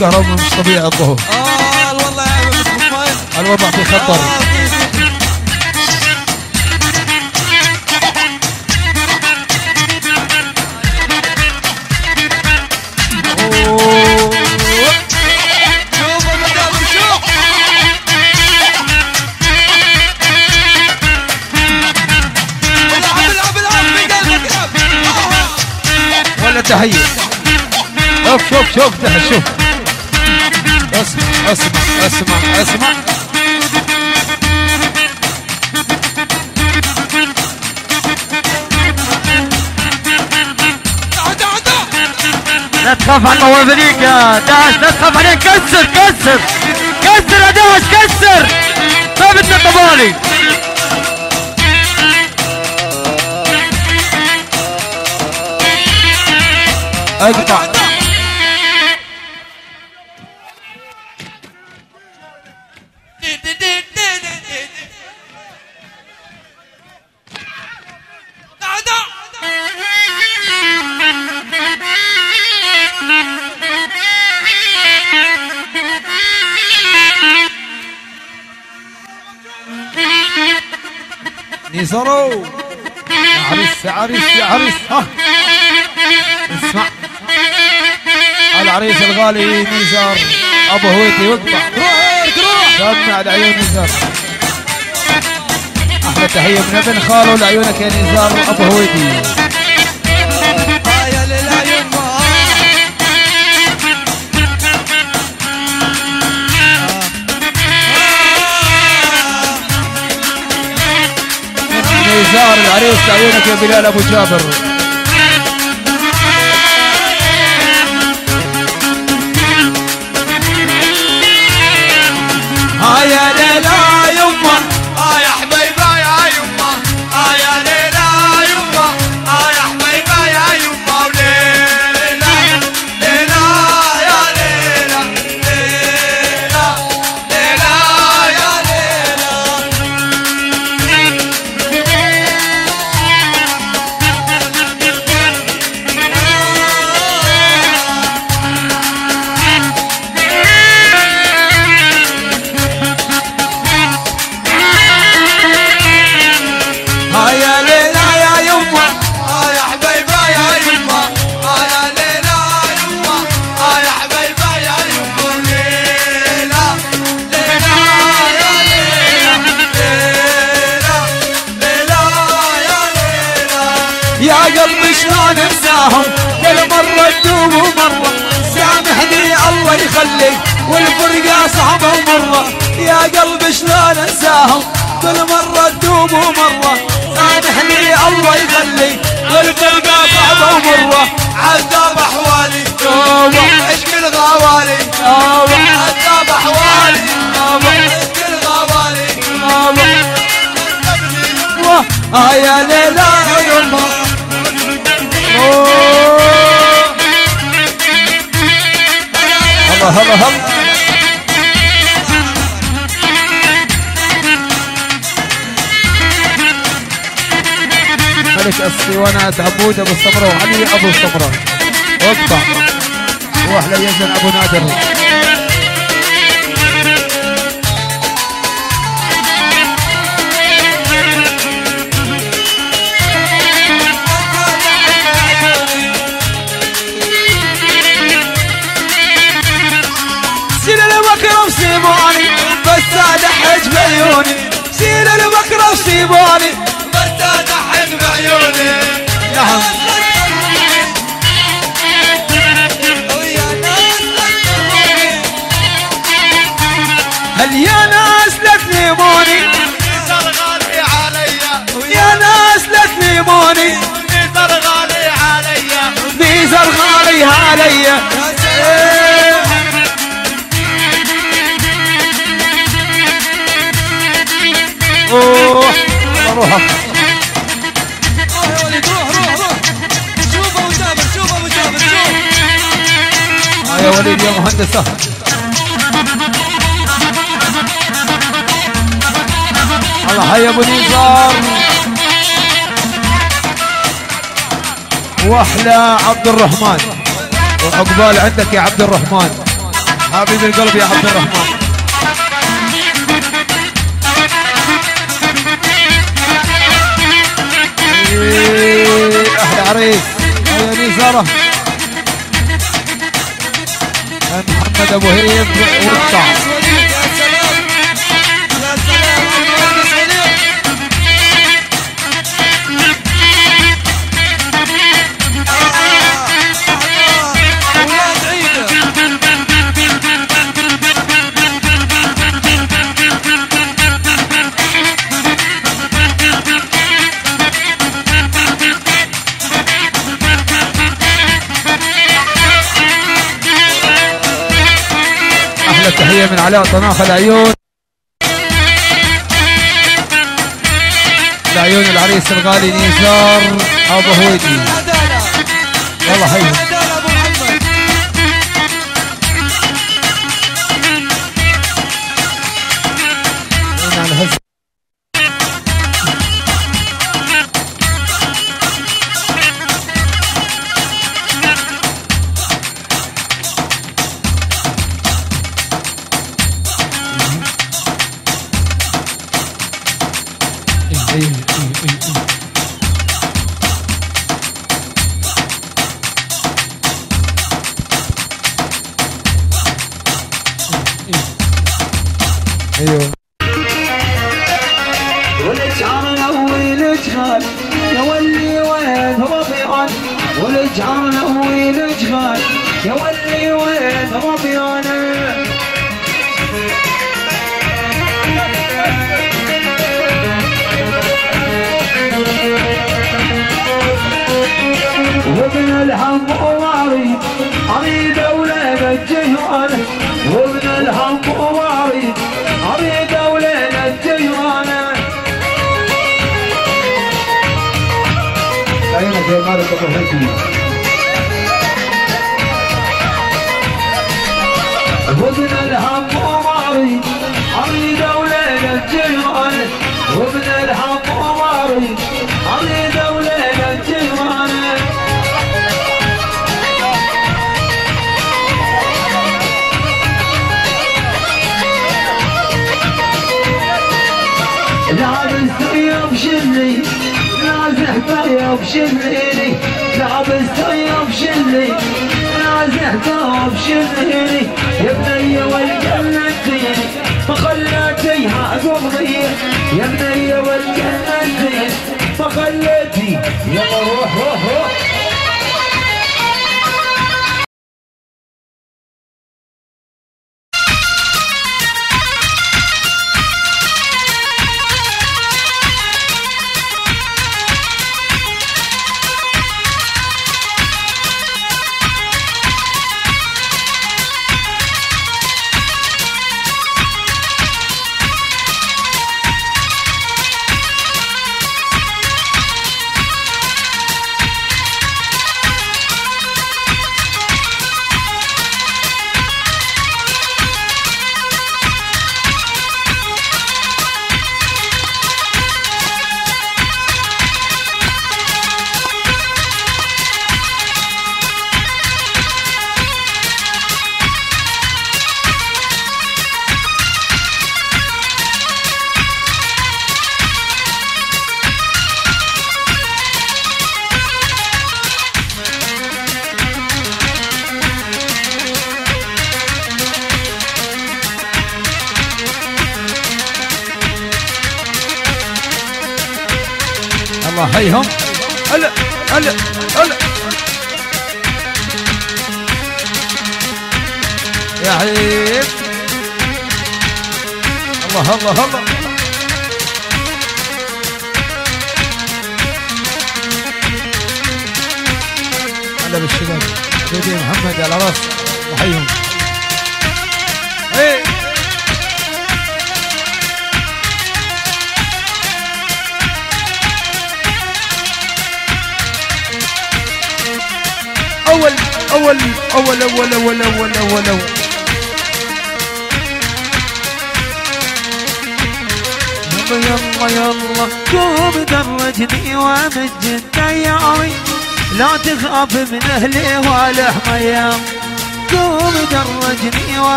الكهرباء مش طبيعي الظهر. آه والله يا الوضع في خطر. آه، شوف شوف شوف. أسمع أسمع أسمع. لا تخاف على الموازنيك يا داعش لا تخاف عليك كسر كسر. كسر يا داعش كسر. ما بدنا طبالي اقطع انتظروا عريس عريس عريس. ها. اسمع. العريس الغالي نزار. أبو هويتي وقفه روح روح. سمع العيون نزار. أحلى تحية من ابن خاله لعيونك يا نزار. أبو هويتي. نزار العريس تعيينك يا بلال أبو جابر. ところ。الرحمن وعقبال عندك يا عبد الرحمن حبيب القلب يا عبد الرحمن أحلى عريس. يا نزارة. محمد أبو هيب. والطعم علاء طناخ العيون. العيون العريس الغالي نزار أبو هويدي. والله حيهم.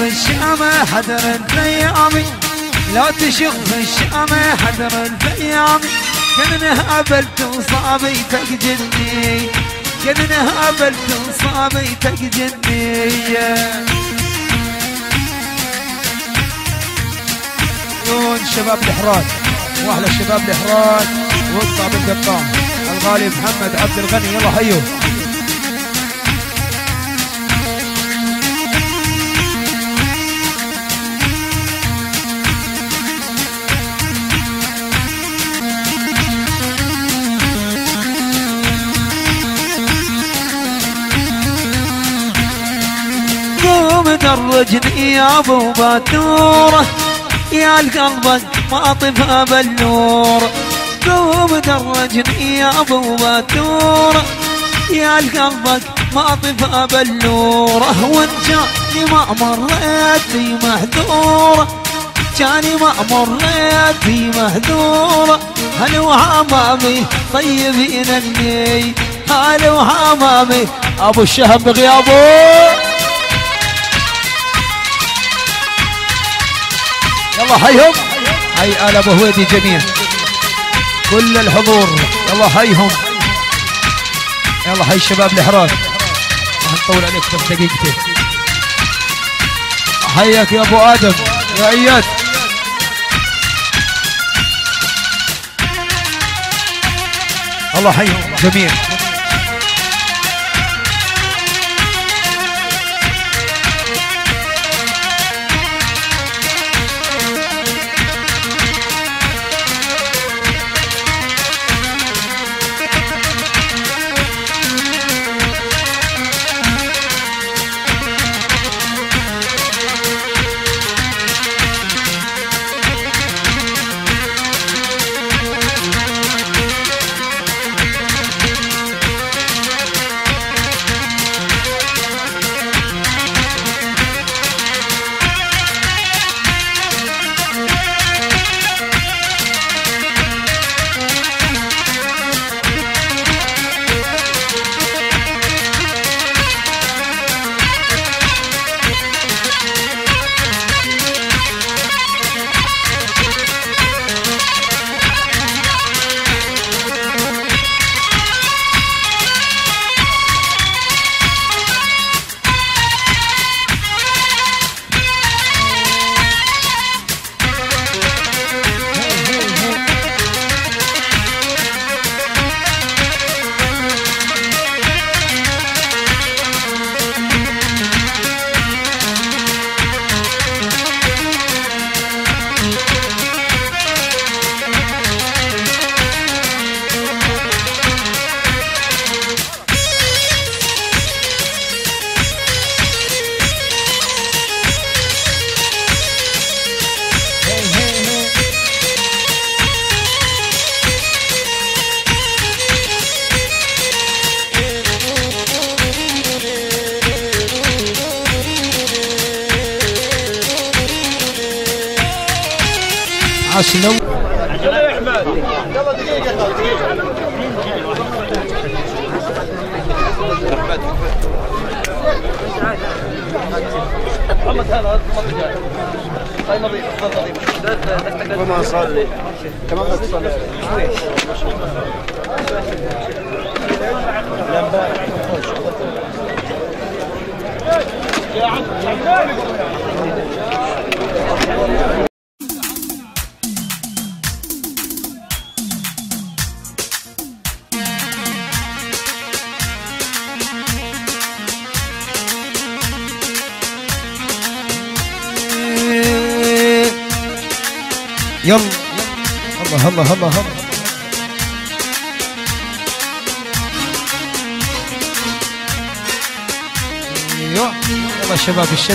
تشوف الشام حذر الفيامي لا تشوف الشام حذر الفيامي كان هابلت وصابي تقجني كان هابلت وصابي تقجني عيون شباب الحراج واحلى شباب الحراج واطلع بالقطام الغالي محمد عبد الغني. يلا حيو. درجني يا أبو يا القلبك ما طفى بالنور. قوم درجني يا أبو يا القلبك ما طفى بالنوره وان جاني ما مريت في محذوره جاني ما مريت في محذوره هل وحمامي طيبين الني هل وحمامي أبو الشهم بغيابه يلا حيهم حي آل ابو هويدي جميع كل الحضور. يلا حيهم يلا حي الشباب الإحراج. راح نطول عليك بس دقيقتين. حياك يا أبو آدم. يا اياد الله حيهم جميع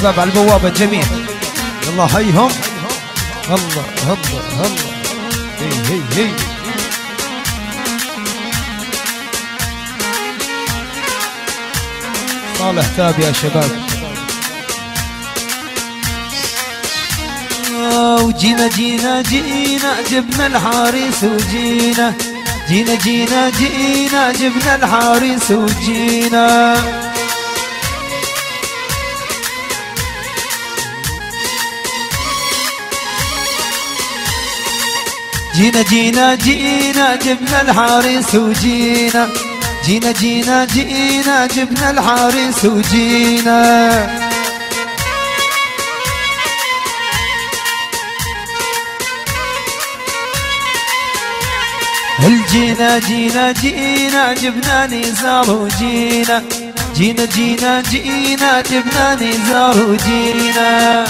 الشباب على البوابه الجميع. يلا حيهم الله الله الله هي هي هي. صالح تاب يا شباب. وجينا جينا جينا جبنا الحارس وجينا. جينا جينا جينا جبنا الحارس وجينا. جينا جينا جينا جبنا الحارس وجينا. جينا جينا جينا جبنا الحارس وجينا. الجينا جينا جينا جبنا نزار وجينا. جينا جينا جينا جبنا نزار وجينا.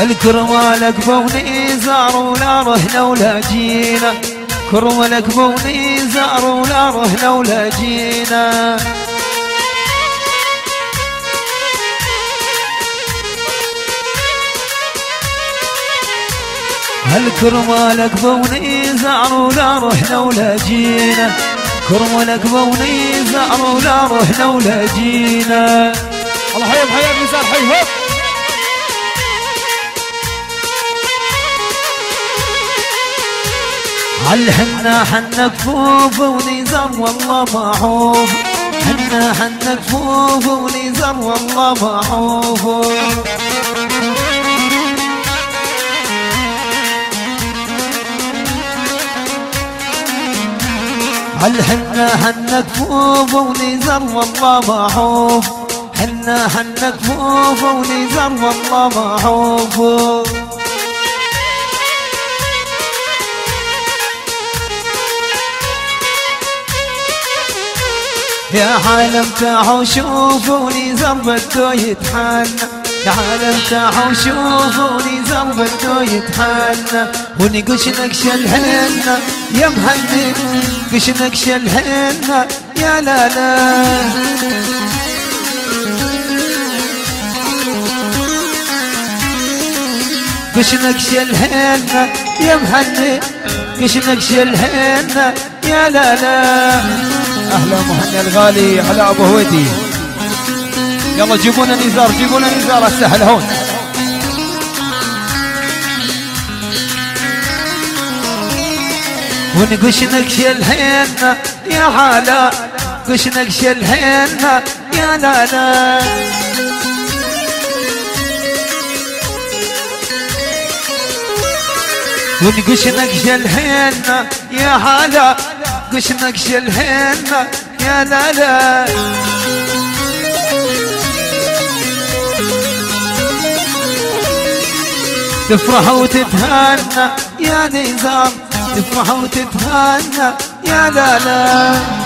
الكرمالك بوني زار ولا رهنا ولا جينا. كرمالك بوني زار ولا رهنا ولا جينا. هالكرمالك بوني زعر ولا رحنا ولا جينا. كرمالك بوني زعر ولا رحنا ولا جينا. الله حي بحياة نزار حي علحنا حنا كفوف ونزار والله معوف حنا حنا كفوف ونزار والله معوف الحنا حنا كفوف ونزر والله معوف حنا حنا كفوف ونزر والله معوف يا عالم تعوا شوفوني زرب بده يتحنى. يا عالم تعوا شوفوني زرب بده يتحنى. ونقش نقش الحنة يا مهند قش نقش الحنة يا لا لا. قش نقش الحنة يا مهند قش نقش الحنة يا لا لا. أهلا مهنا الغالي على أبو هويدي يلا جيبونا نزار جيبونا نزار. السهل هون. ونقش نقش الحنة يا حالا قش نقش الحنة يا لا لا. ونقش نقش الحنة يا حالا قش نقش الحنة يا لا لا. تفرح وتتهنى يا نظام. تفرح وتتهنى يا لا لا.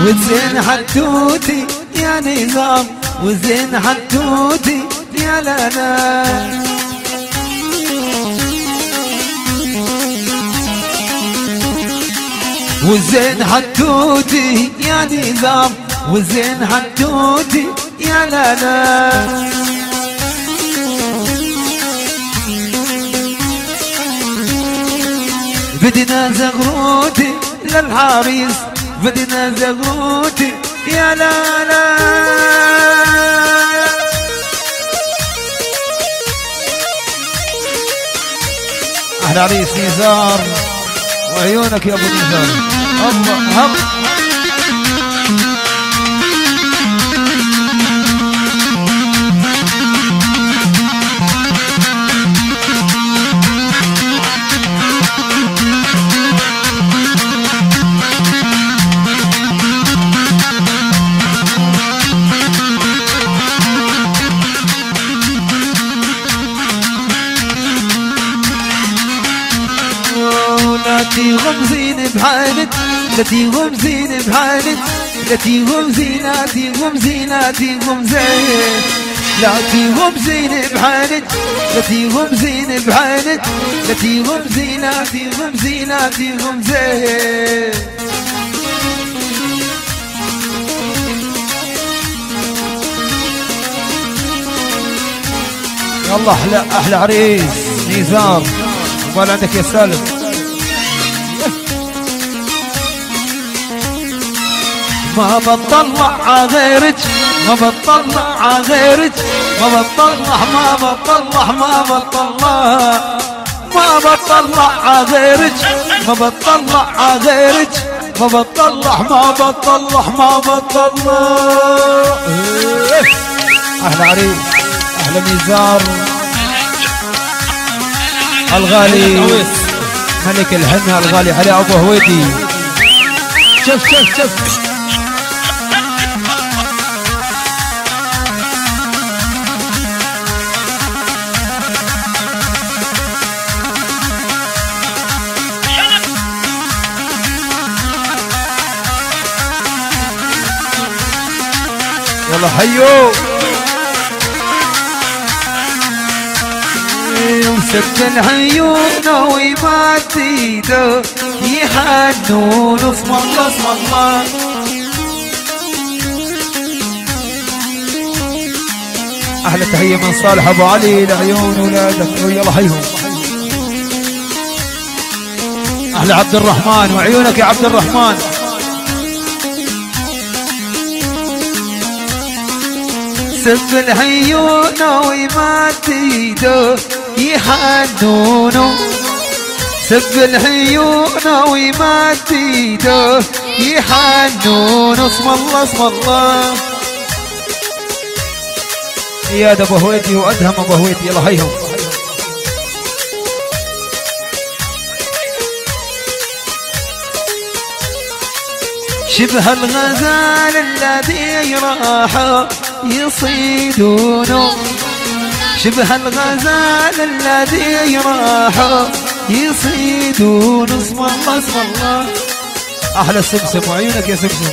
وزين حتوتي يا نظام وزين حتوتي يا لا وزين حتوتي يا نظام وزين حتوتي يا لا بدنا زغروتي للحارس بدنا زغروتي يا لا لا. أهلا عريس نزار. وعيونك يا أبو نزار. الله هب لا تغمزين بحالك لا تغمزين بحالك لا تغمزين لا تغمزين لا تغمزين لا تيهم زين بعينك لا تيهم زين بعينك لا تيهم زين لا تيهم زين لا تيهم زين يلا أحلى أحلى عريس نزار قال عندك يا سالم؟ ما بطلع غيرك ما بطلع غيرك. ما بطلع ما بطلع ما بطلع. ما بطلع غيرك ما بطلع غيرك. ما بطلع ما بطلع ما بطلع. أحلى عريس أحلى نزار الغالي ملك الحنة الغالي علي أبو هويدي. شوف شوف شوف يلا حيو وسبت العيون ويبات ايده يحنون اسم الله اسم الله. أحلى تحية من صالح أبو علي لعيون ولادك يلا حيهم أحلى عبد الرحمن. وعيونك يا عبد الرحمن. سب العيون ويبات ايده يحنون سب العيون ويبات ايده يحنون اسم الله اسم الله. اياد أبو هويدي وأدهم أبو هويدي يلا هيهم شبه الغزال الذي راح يصيدونه. شبه الغزال الذي راح يصيدون. اسم الله اسم الله. أحلى سمسم وعيونك يا سمسم.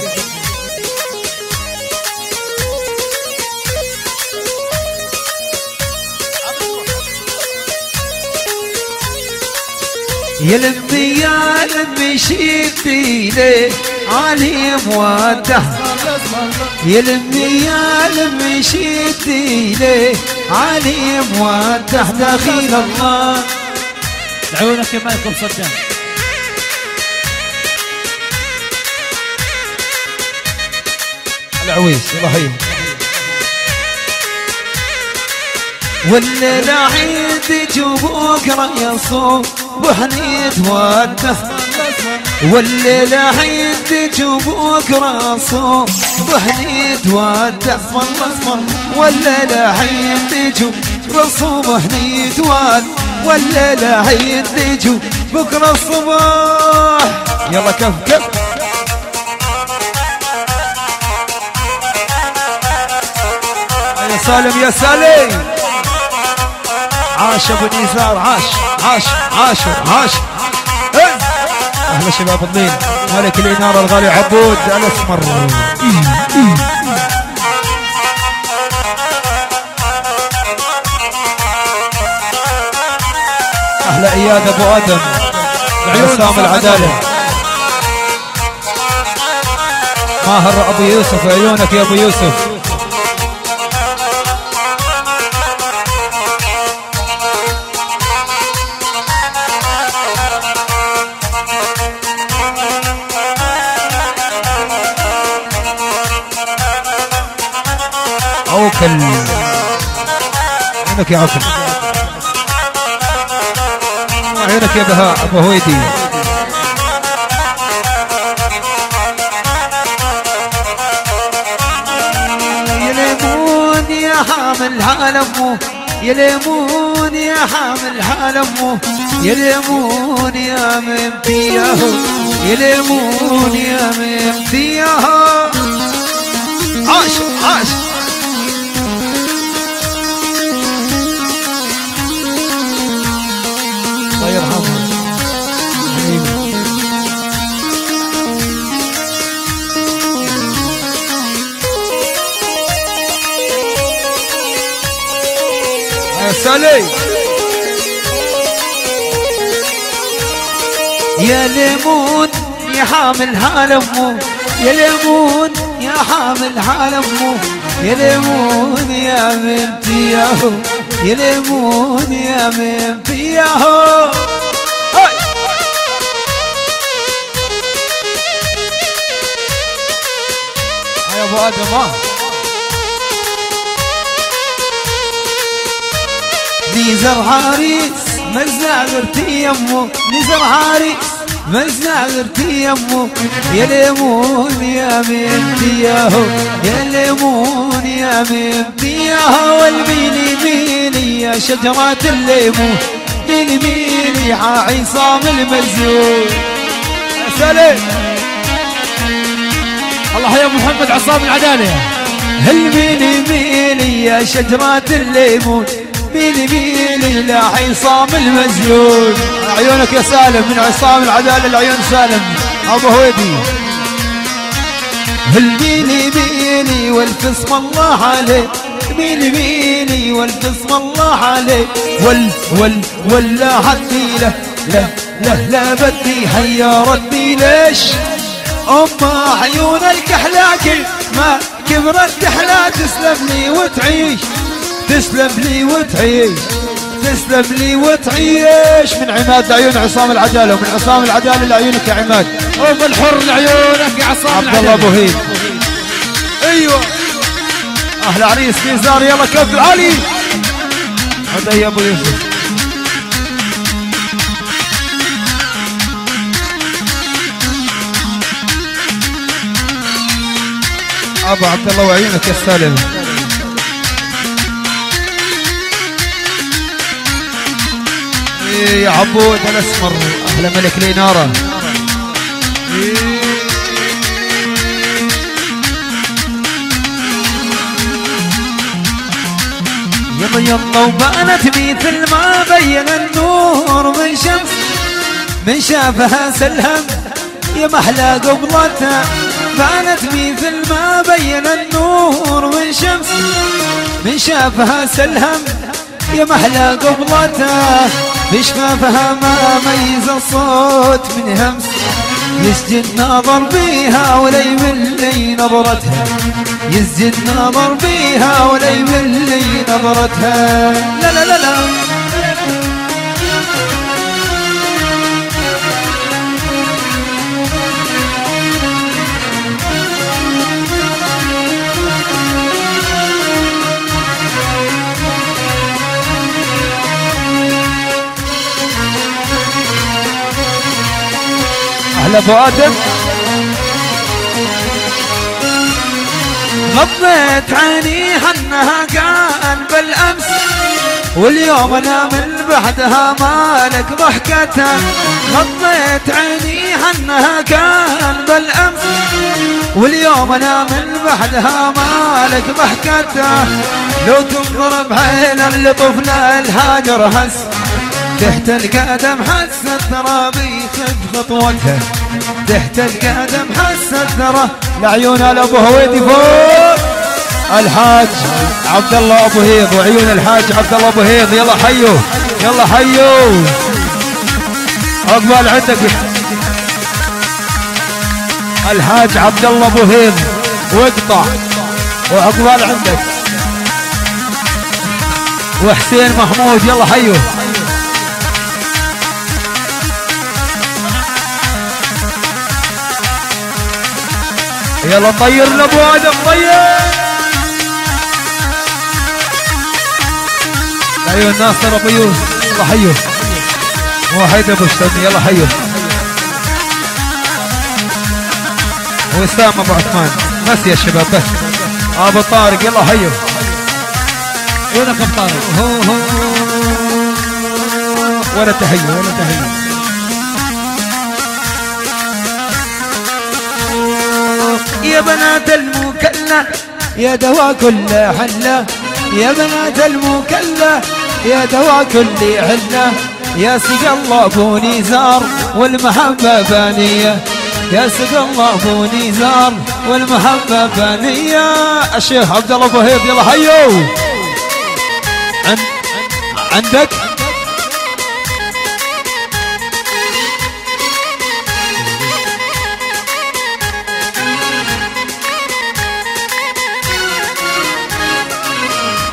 يا لمي يا لمي شفتي ليه علي موده يا لمي يا لمي شفتي ليه؟ علي موده دخيل الله. عيونك ما يكون صدام العويس يلا هيهم والليلة عيد بكرة يصوم بحنيت وده والليلة عيد بكرة صوم بحنيت وده اسم الله اسم الله والليلة عيد رصوم بحنيت وده والليلة عيد بكرة الصباح يلا كف كف. يا سالم يا سالم. عاش أبو نزار عاش عاش عاش إيه. أهلا شباب الضين ملك الإنارة الغالي عبود الاسمر أحلى إياد أبو آدم. عصام العدالة. ماهر أبو يوسف عيونك يا أبو يوسف. عوكل عينك يا عوكل عينك يا بهاء أبو هويدي يلمون يا حامل حالمه يلمون يا حامل يلمون يا من فيه يلمون يا من فيه عاش عاش. علي يا ليمون يا حامل حال امه يا ليمون يا حامل حال امه يا ليمون يا من فياهو. يا ليمون يا من فياهو. يا أبو آدم نزر عريس مزع غرتي يمه نزر عريس مزع غرتي يمه يا ليمون يا من ياهو يا ليمون يا من ياهو. والميلي ميلي يا شجرة الليمون ميلي ميلي عصام المزون سلام الله يا محمد عصام العدالة. الميلي ميلي يا شجرة الليمون ميلي لا عصام المزيون عيونك يا سالم من عصام العدالة لعيون سالم. أبو هويدي. الميلي ميلي والفصم الله عليه. ميلي والفصم الله عليه. وال وال ولا عدي له لا لا لا بدي. حيرتني ليش؟ أم عيون الكحلاك ما كبرت كحلا تسلم لي وتعيش. تسلم لي وتعيش. تسلم لي وتعيش. من عماد لعيون عصام العداله ومن عصام العداله لعيونك يا عماد. ومن حر لعيونك يا عصام عبد الله أبو هيد أيوه. أهل عريس نزار يلا كف علي هذا يا أبو يوسف. أبو عبد الله وعيونك يا سالم يا عبود الاسمر أهلا ملك ليناره يلا يلا وبانت مثل ما بين النور من شمس من شافها سلهم. يا محلى قبلتها بانت مثل ما بين النور من شمس من شافها سلهم. يا محلى قبلتها بشفافها ما ميز الصوت من همس. يسجد نظر بيها ولا يملي نظرتها. يسجد نظر بيها ولا يملي نظرتها. لا لا لا لا. أهل أبو آدم. غضيت عينيها انها كان بالأمس واليوم أنا من بعدها مالك ضحكتها غضيت عينيها انها كان بالأمس واليوم أنا من بعدها مالك ضحكتها لو تنظر بعين اللي طفنا الهاجر هس تحت القدم حس ترى بيخف خطوتها تحت القدم حس ترى لعيون أبو هويدي فوق الحاج عبد الله أبو هيض وعيون الحاج عبد الله أبو هيض. يلا حيوا يلا حيوا عقبال عندك. الحاج عبد الله أبو هيض واقطع وعقبال عندك. وحسين محمود. يلا حيوا يلا طير لابو آدم طير! عيون ناصر ابو يوسف يلا حيو. وحيد ابو الشمي يلا حيو. وسام أبو عثمان. بس يا شباب بس. أبو طارق يلا حيو. وينك أبو طارق؟ هو هو. ولا تحيه ولا تحيه يا بنات المكلا يا دوا كل حلة. يا بنات المكلا يا دوا كل حلة. يا سق الله أبو نزار والمحبة فانية يا سق الله أبو نزار والمحبة فانية الشيخ عبد الله أبو هيب يلا حيو عند عندك؟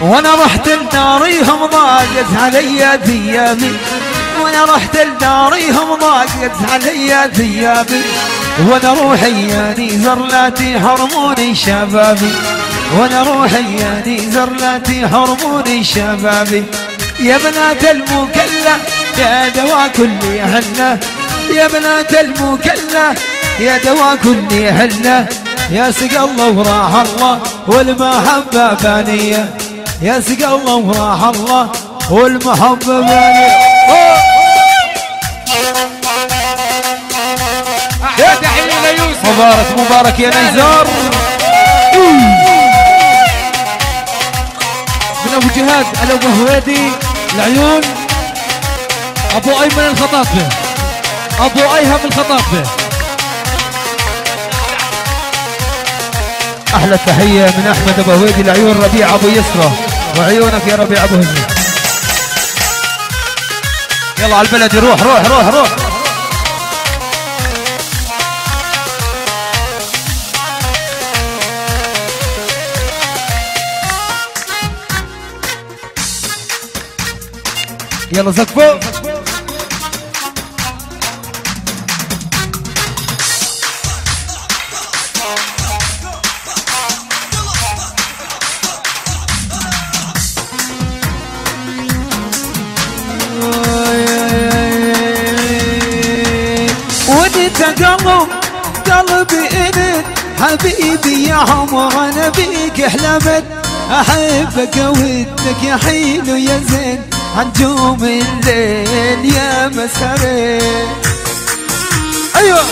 وأنا رحت لداريهم ضاقت علي ثيابي وأنا رحت لداريهم ضاقت علي ثيابي وأنا روحي يا نيزر لا تحرموني شبابي. وأنا روحي يا نيزر لا تحرموني شبابي. يا بنات المكلا يا دوا كل هلا يا بنات المكلا يا دوا كل هلا يا سق الله وراح الله والمحبة بانية يا الله وراح الله والمحبة بانية أحلى تحية ليوسف مبارك مبارك يا نزار. من أبو جهاد على أبو هويدي العيون. أبو أيمن الخطافه أبو أيهم الخطافه أحلى تحية من أحمد أبو هويدي لعيون ربيع أبو يسرى. وعيونك يا ربيع ابو هزمي يلا على البلد روح روح روح روح. يلا زقفوا حبيبي يا عمر أنا بيك حلمت احبك ودك يا حلو يا زين عنجوم الليل يا مسارين أيوه.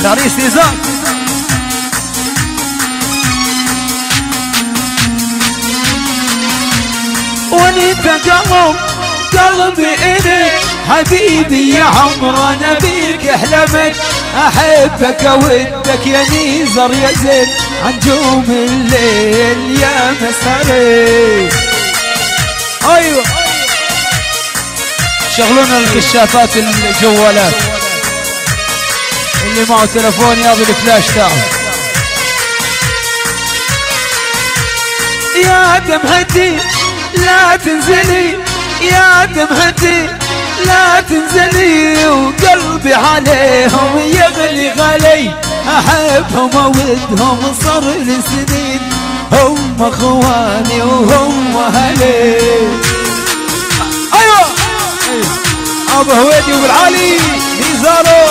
العريس نزار. وانت قلب قلبي انت حبيبي يا عمر أنا بيك حلمت أحبك ودك يا نيزر يا زين. عنجوم الليل يا مسارين أيوه. شغلونا الكشافات الجوالات. اللي معه تلفون ياخذ الفلاش تاعه. يا دمعتي لا تنزلي. يا دمعتي لا تنزلي وقلبي عليهم يغلي غلي. أحبهم اودهم صار لي سنين. هم أخواني وهم أهلي. أيوه. أبو هويدي وبالعالي نزارو.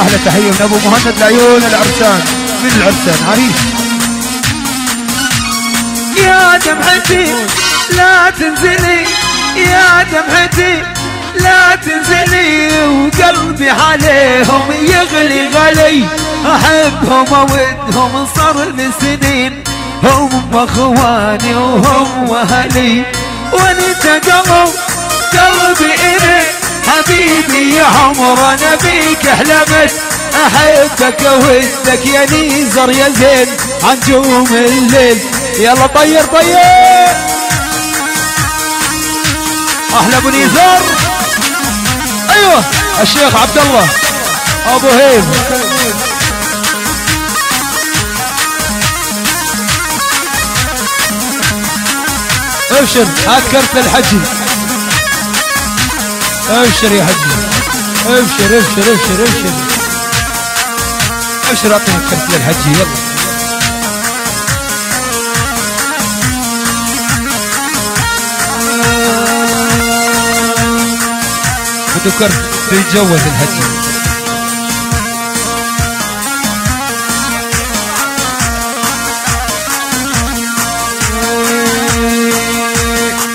أحلى تحية من أبو مهند لعيون العرسان. من العرسان؟ عريس. يا دمعتي لا تنزلي يا دمعتي لا تنزلي وقلبي عليهم يغلي غلي. أحبهم اودهم صار لي سنين. هم اخواني وهم أهلي. وانت قلب قلبي إلي حبيبي يا عمر أنا بيك حلمت أحبك ودك يا نيزر يا زين. عنجوم الليل يلا طير طير. أحلى أبو نيزار أيوه الشيخ عبد الله أبو هيم. أبشر هات كرت للحجي أبشر يا حجي. أبشر أبشر أبشر أبشر. أبشر أعطيني كرت للحجي يلا. بده كرت بيتجوز الحجي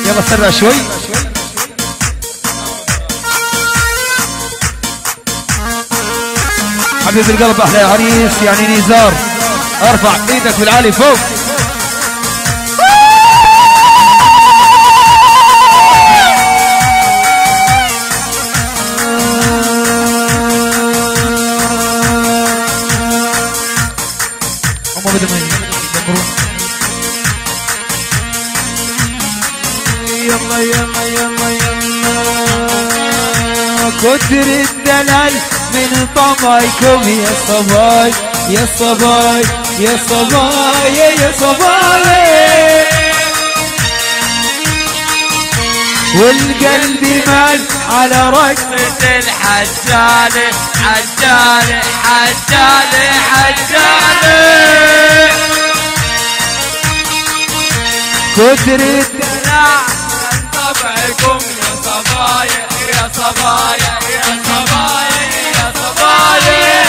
يلا سرع شوي. حبيب القلب أحلى عريس يعني نزار. أرفع إيدك بالعالي فوق. لابد يلا يلا يلا يلا كتر الدلال من طمعكم يا صباي يا صباي يا صباي يا صباي والقلب مال على رقصة الحجالة حجالي حجالي حجالي كتر الدلع طبعكم يا صبايا يا صبايا يا صبايا يا صبايا.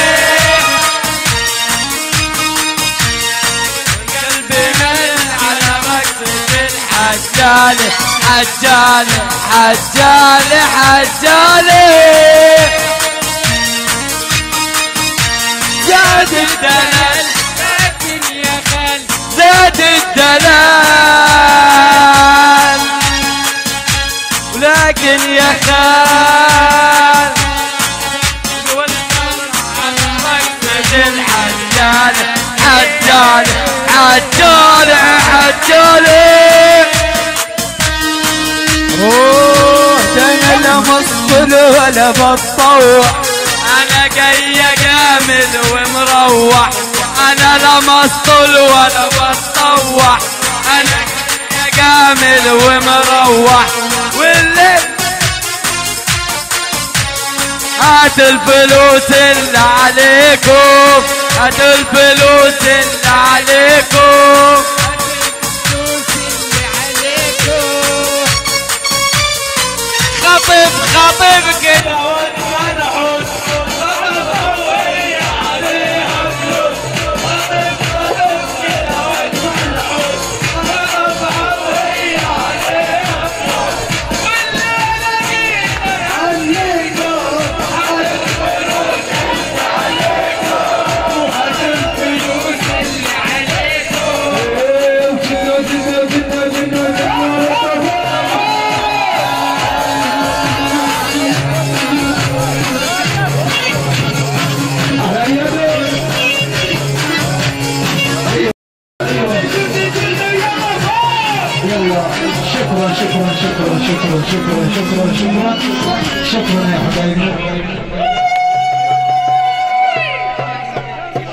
قلبي من على مكتب الحجالي حجالي حجالي حجالي زاد الدلال. لكن يا خال زاد الدلال. ولكن يا خال الحجالة حجالة حجالة حجالة روح لا مصطل ولا أنا جاي جامد ومروح. أنا لا مسطول ولا بتطوع أنا جامد ومروح. والليل هات الفلوس اللي عليكم. هات الفلوس اللي عليكم. خطف خطف كده. شكرا شكرا شكرا يا حبايبي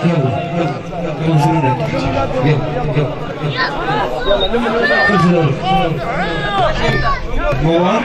يلا يلا انزلوا يلا يلا انزلوا موار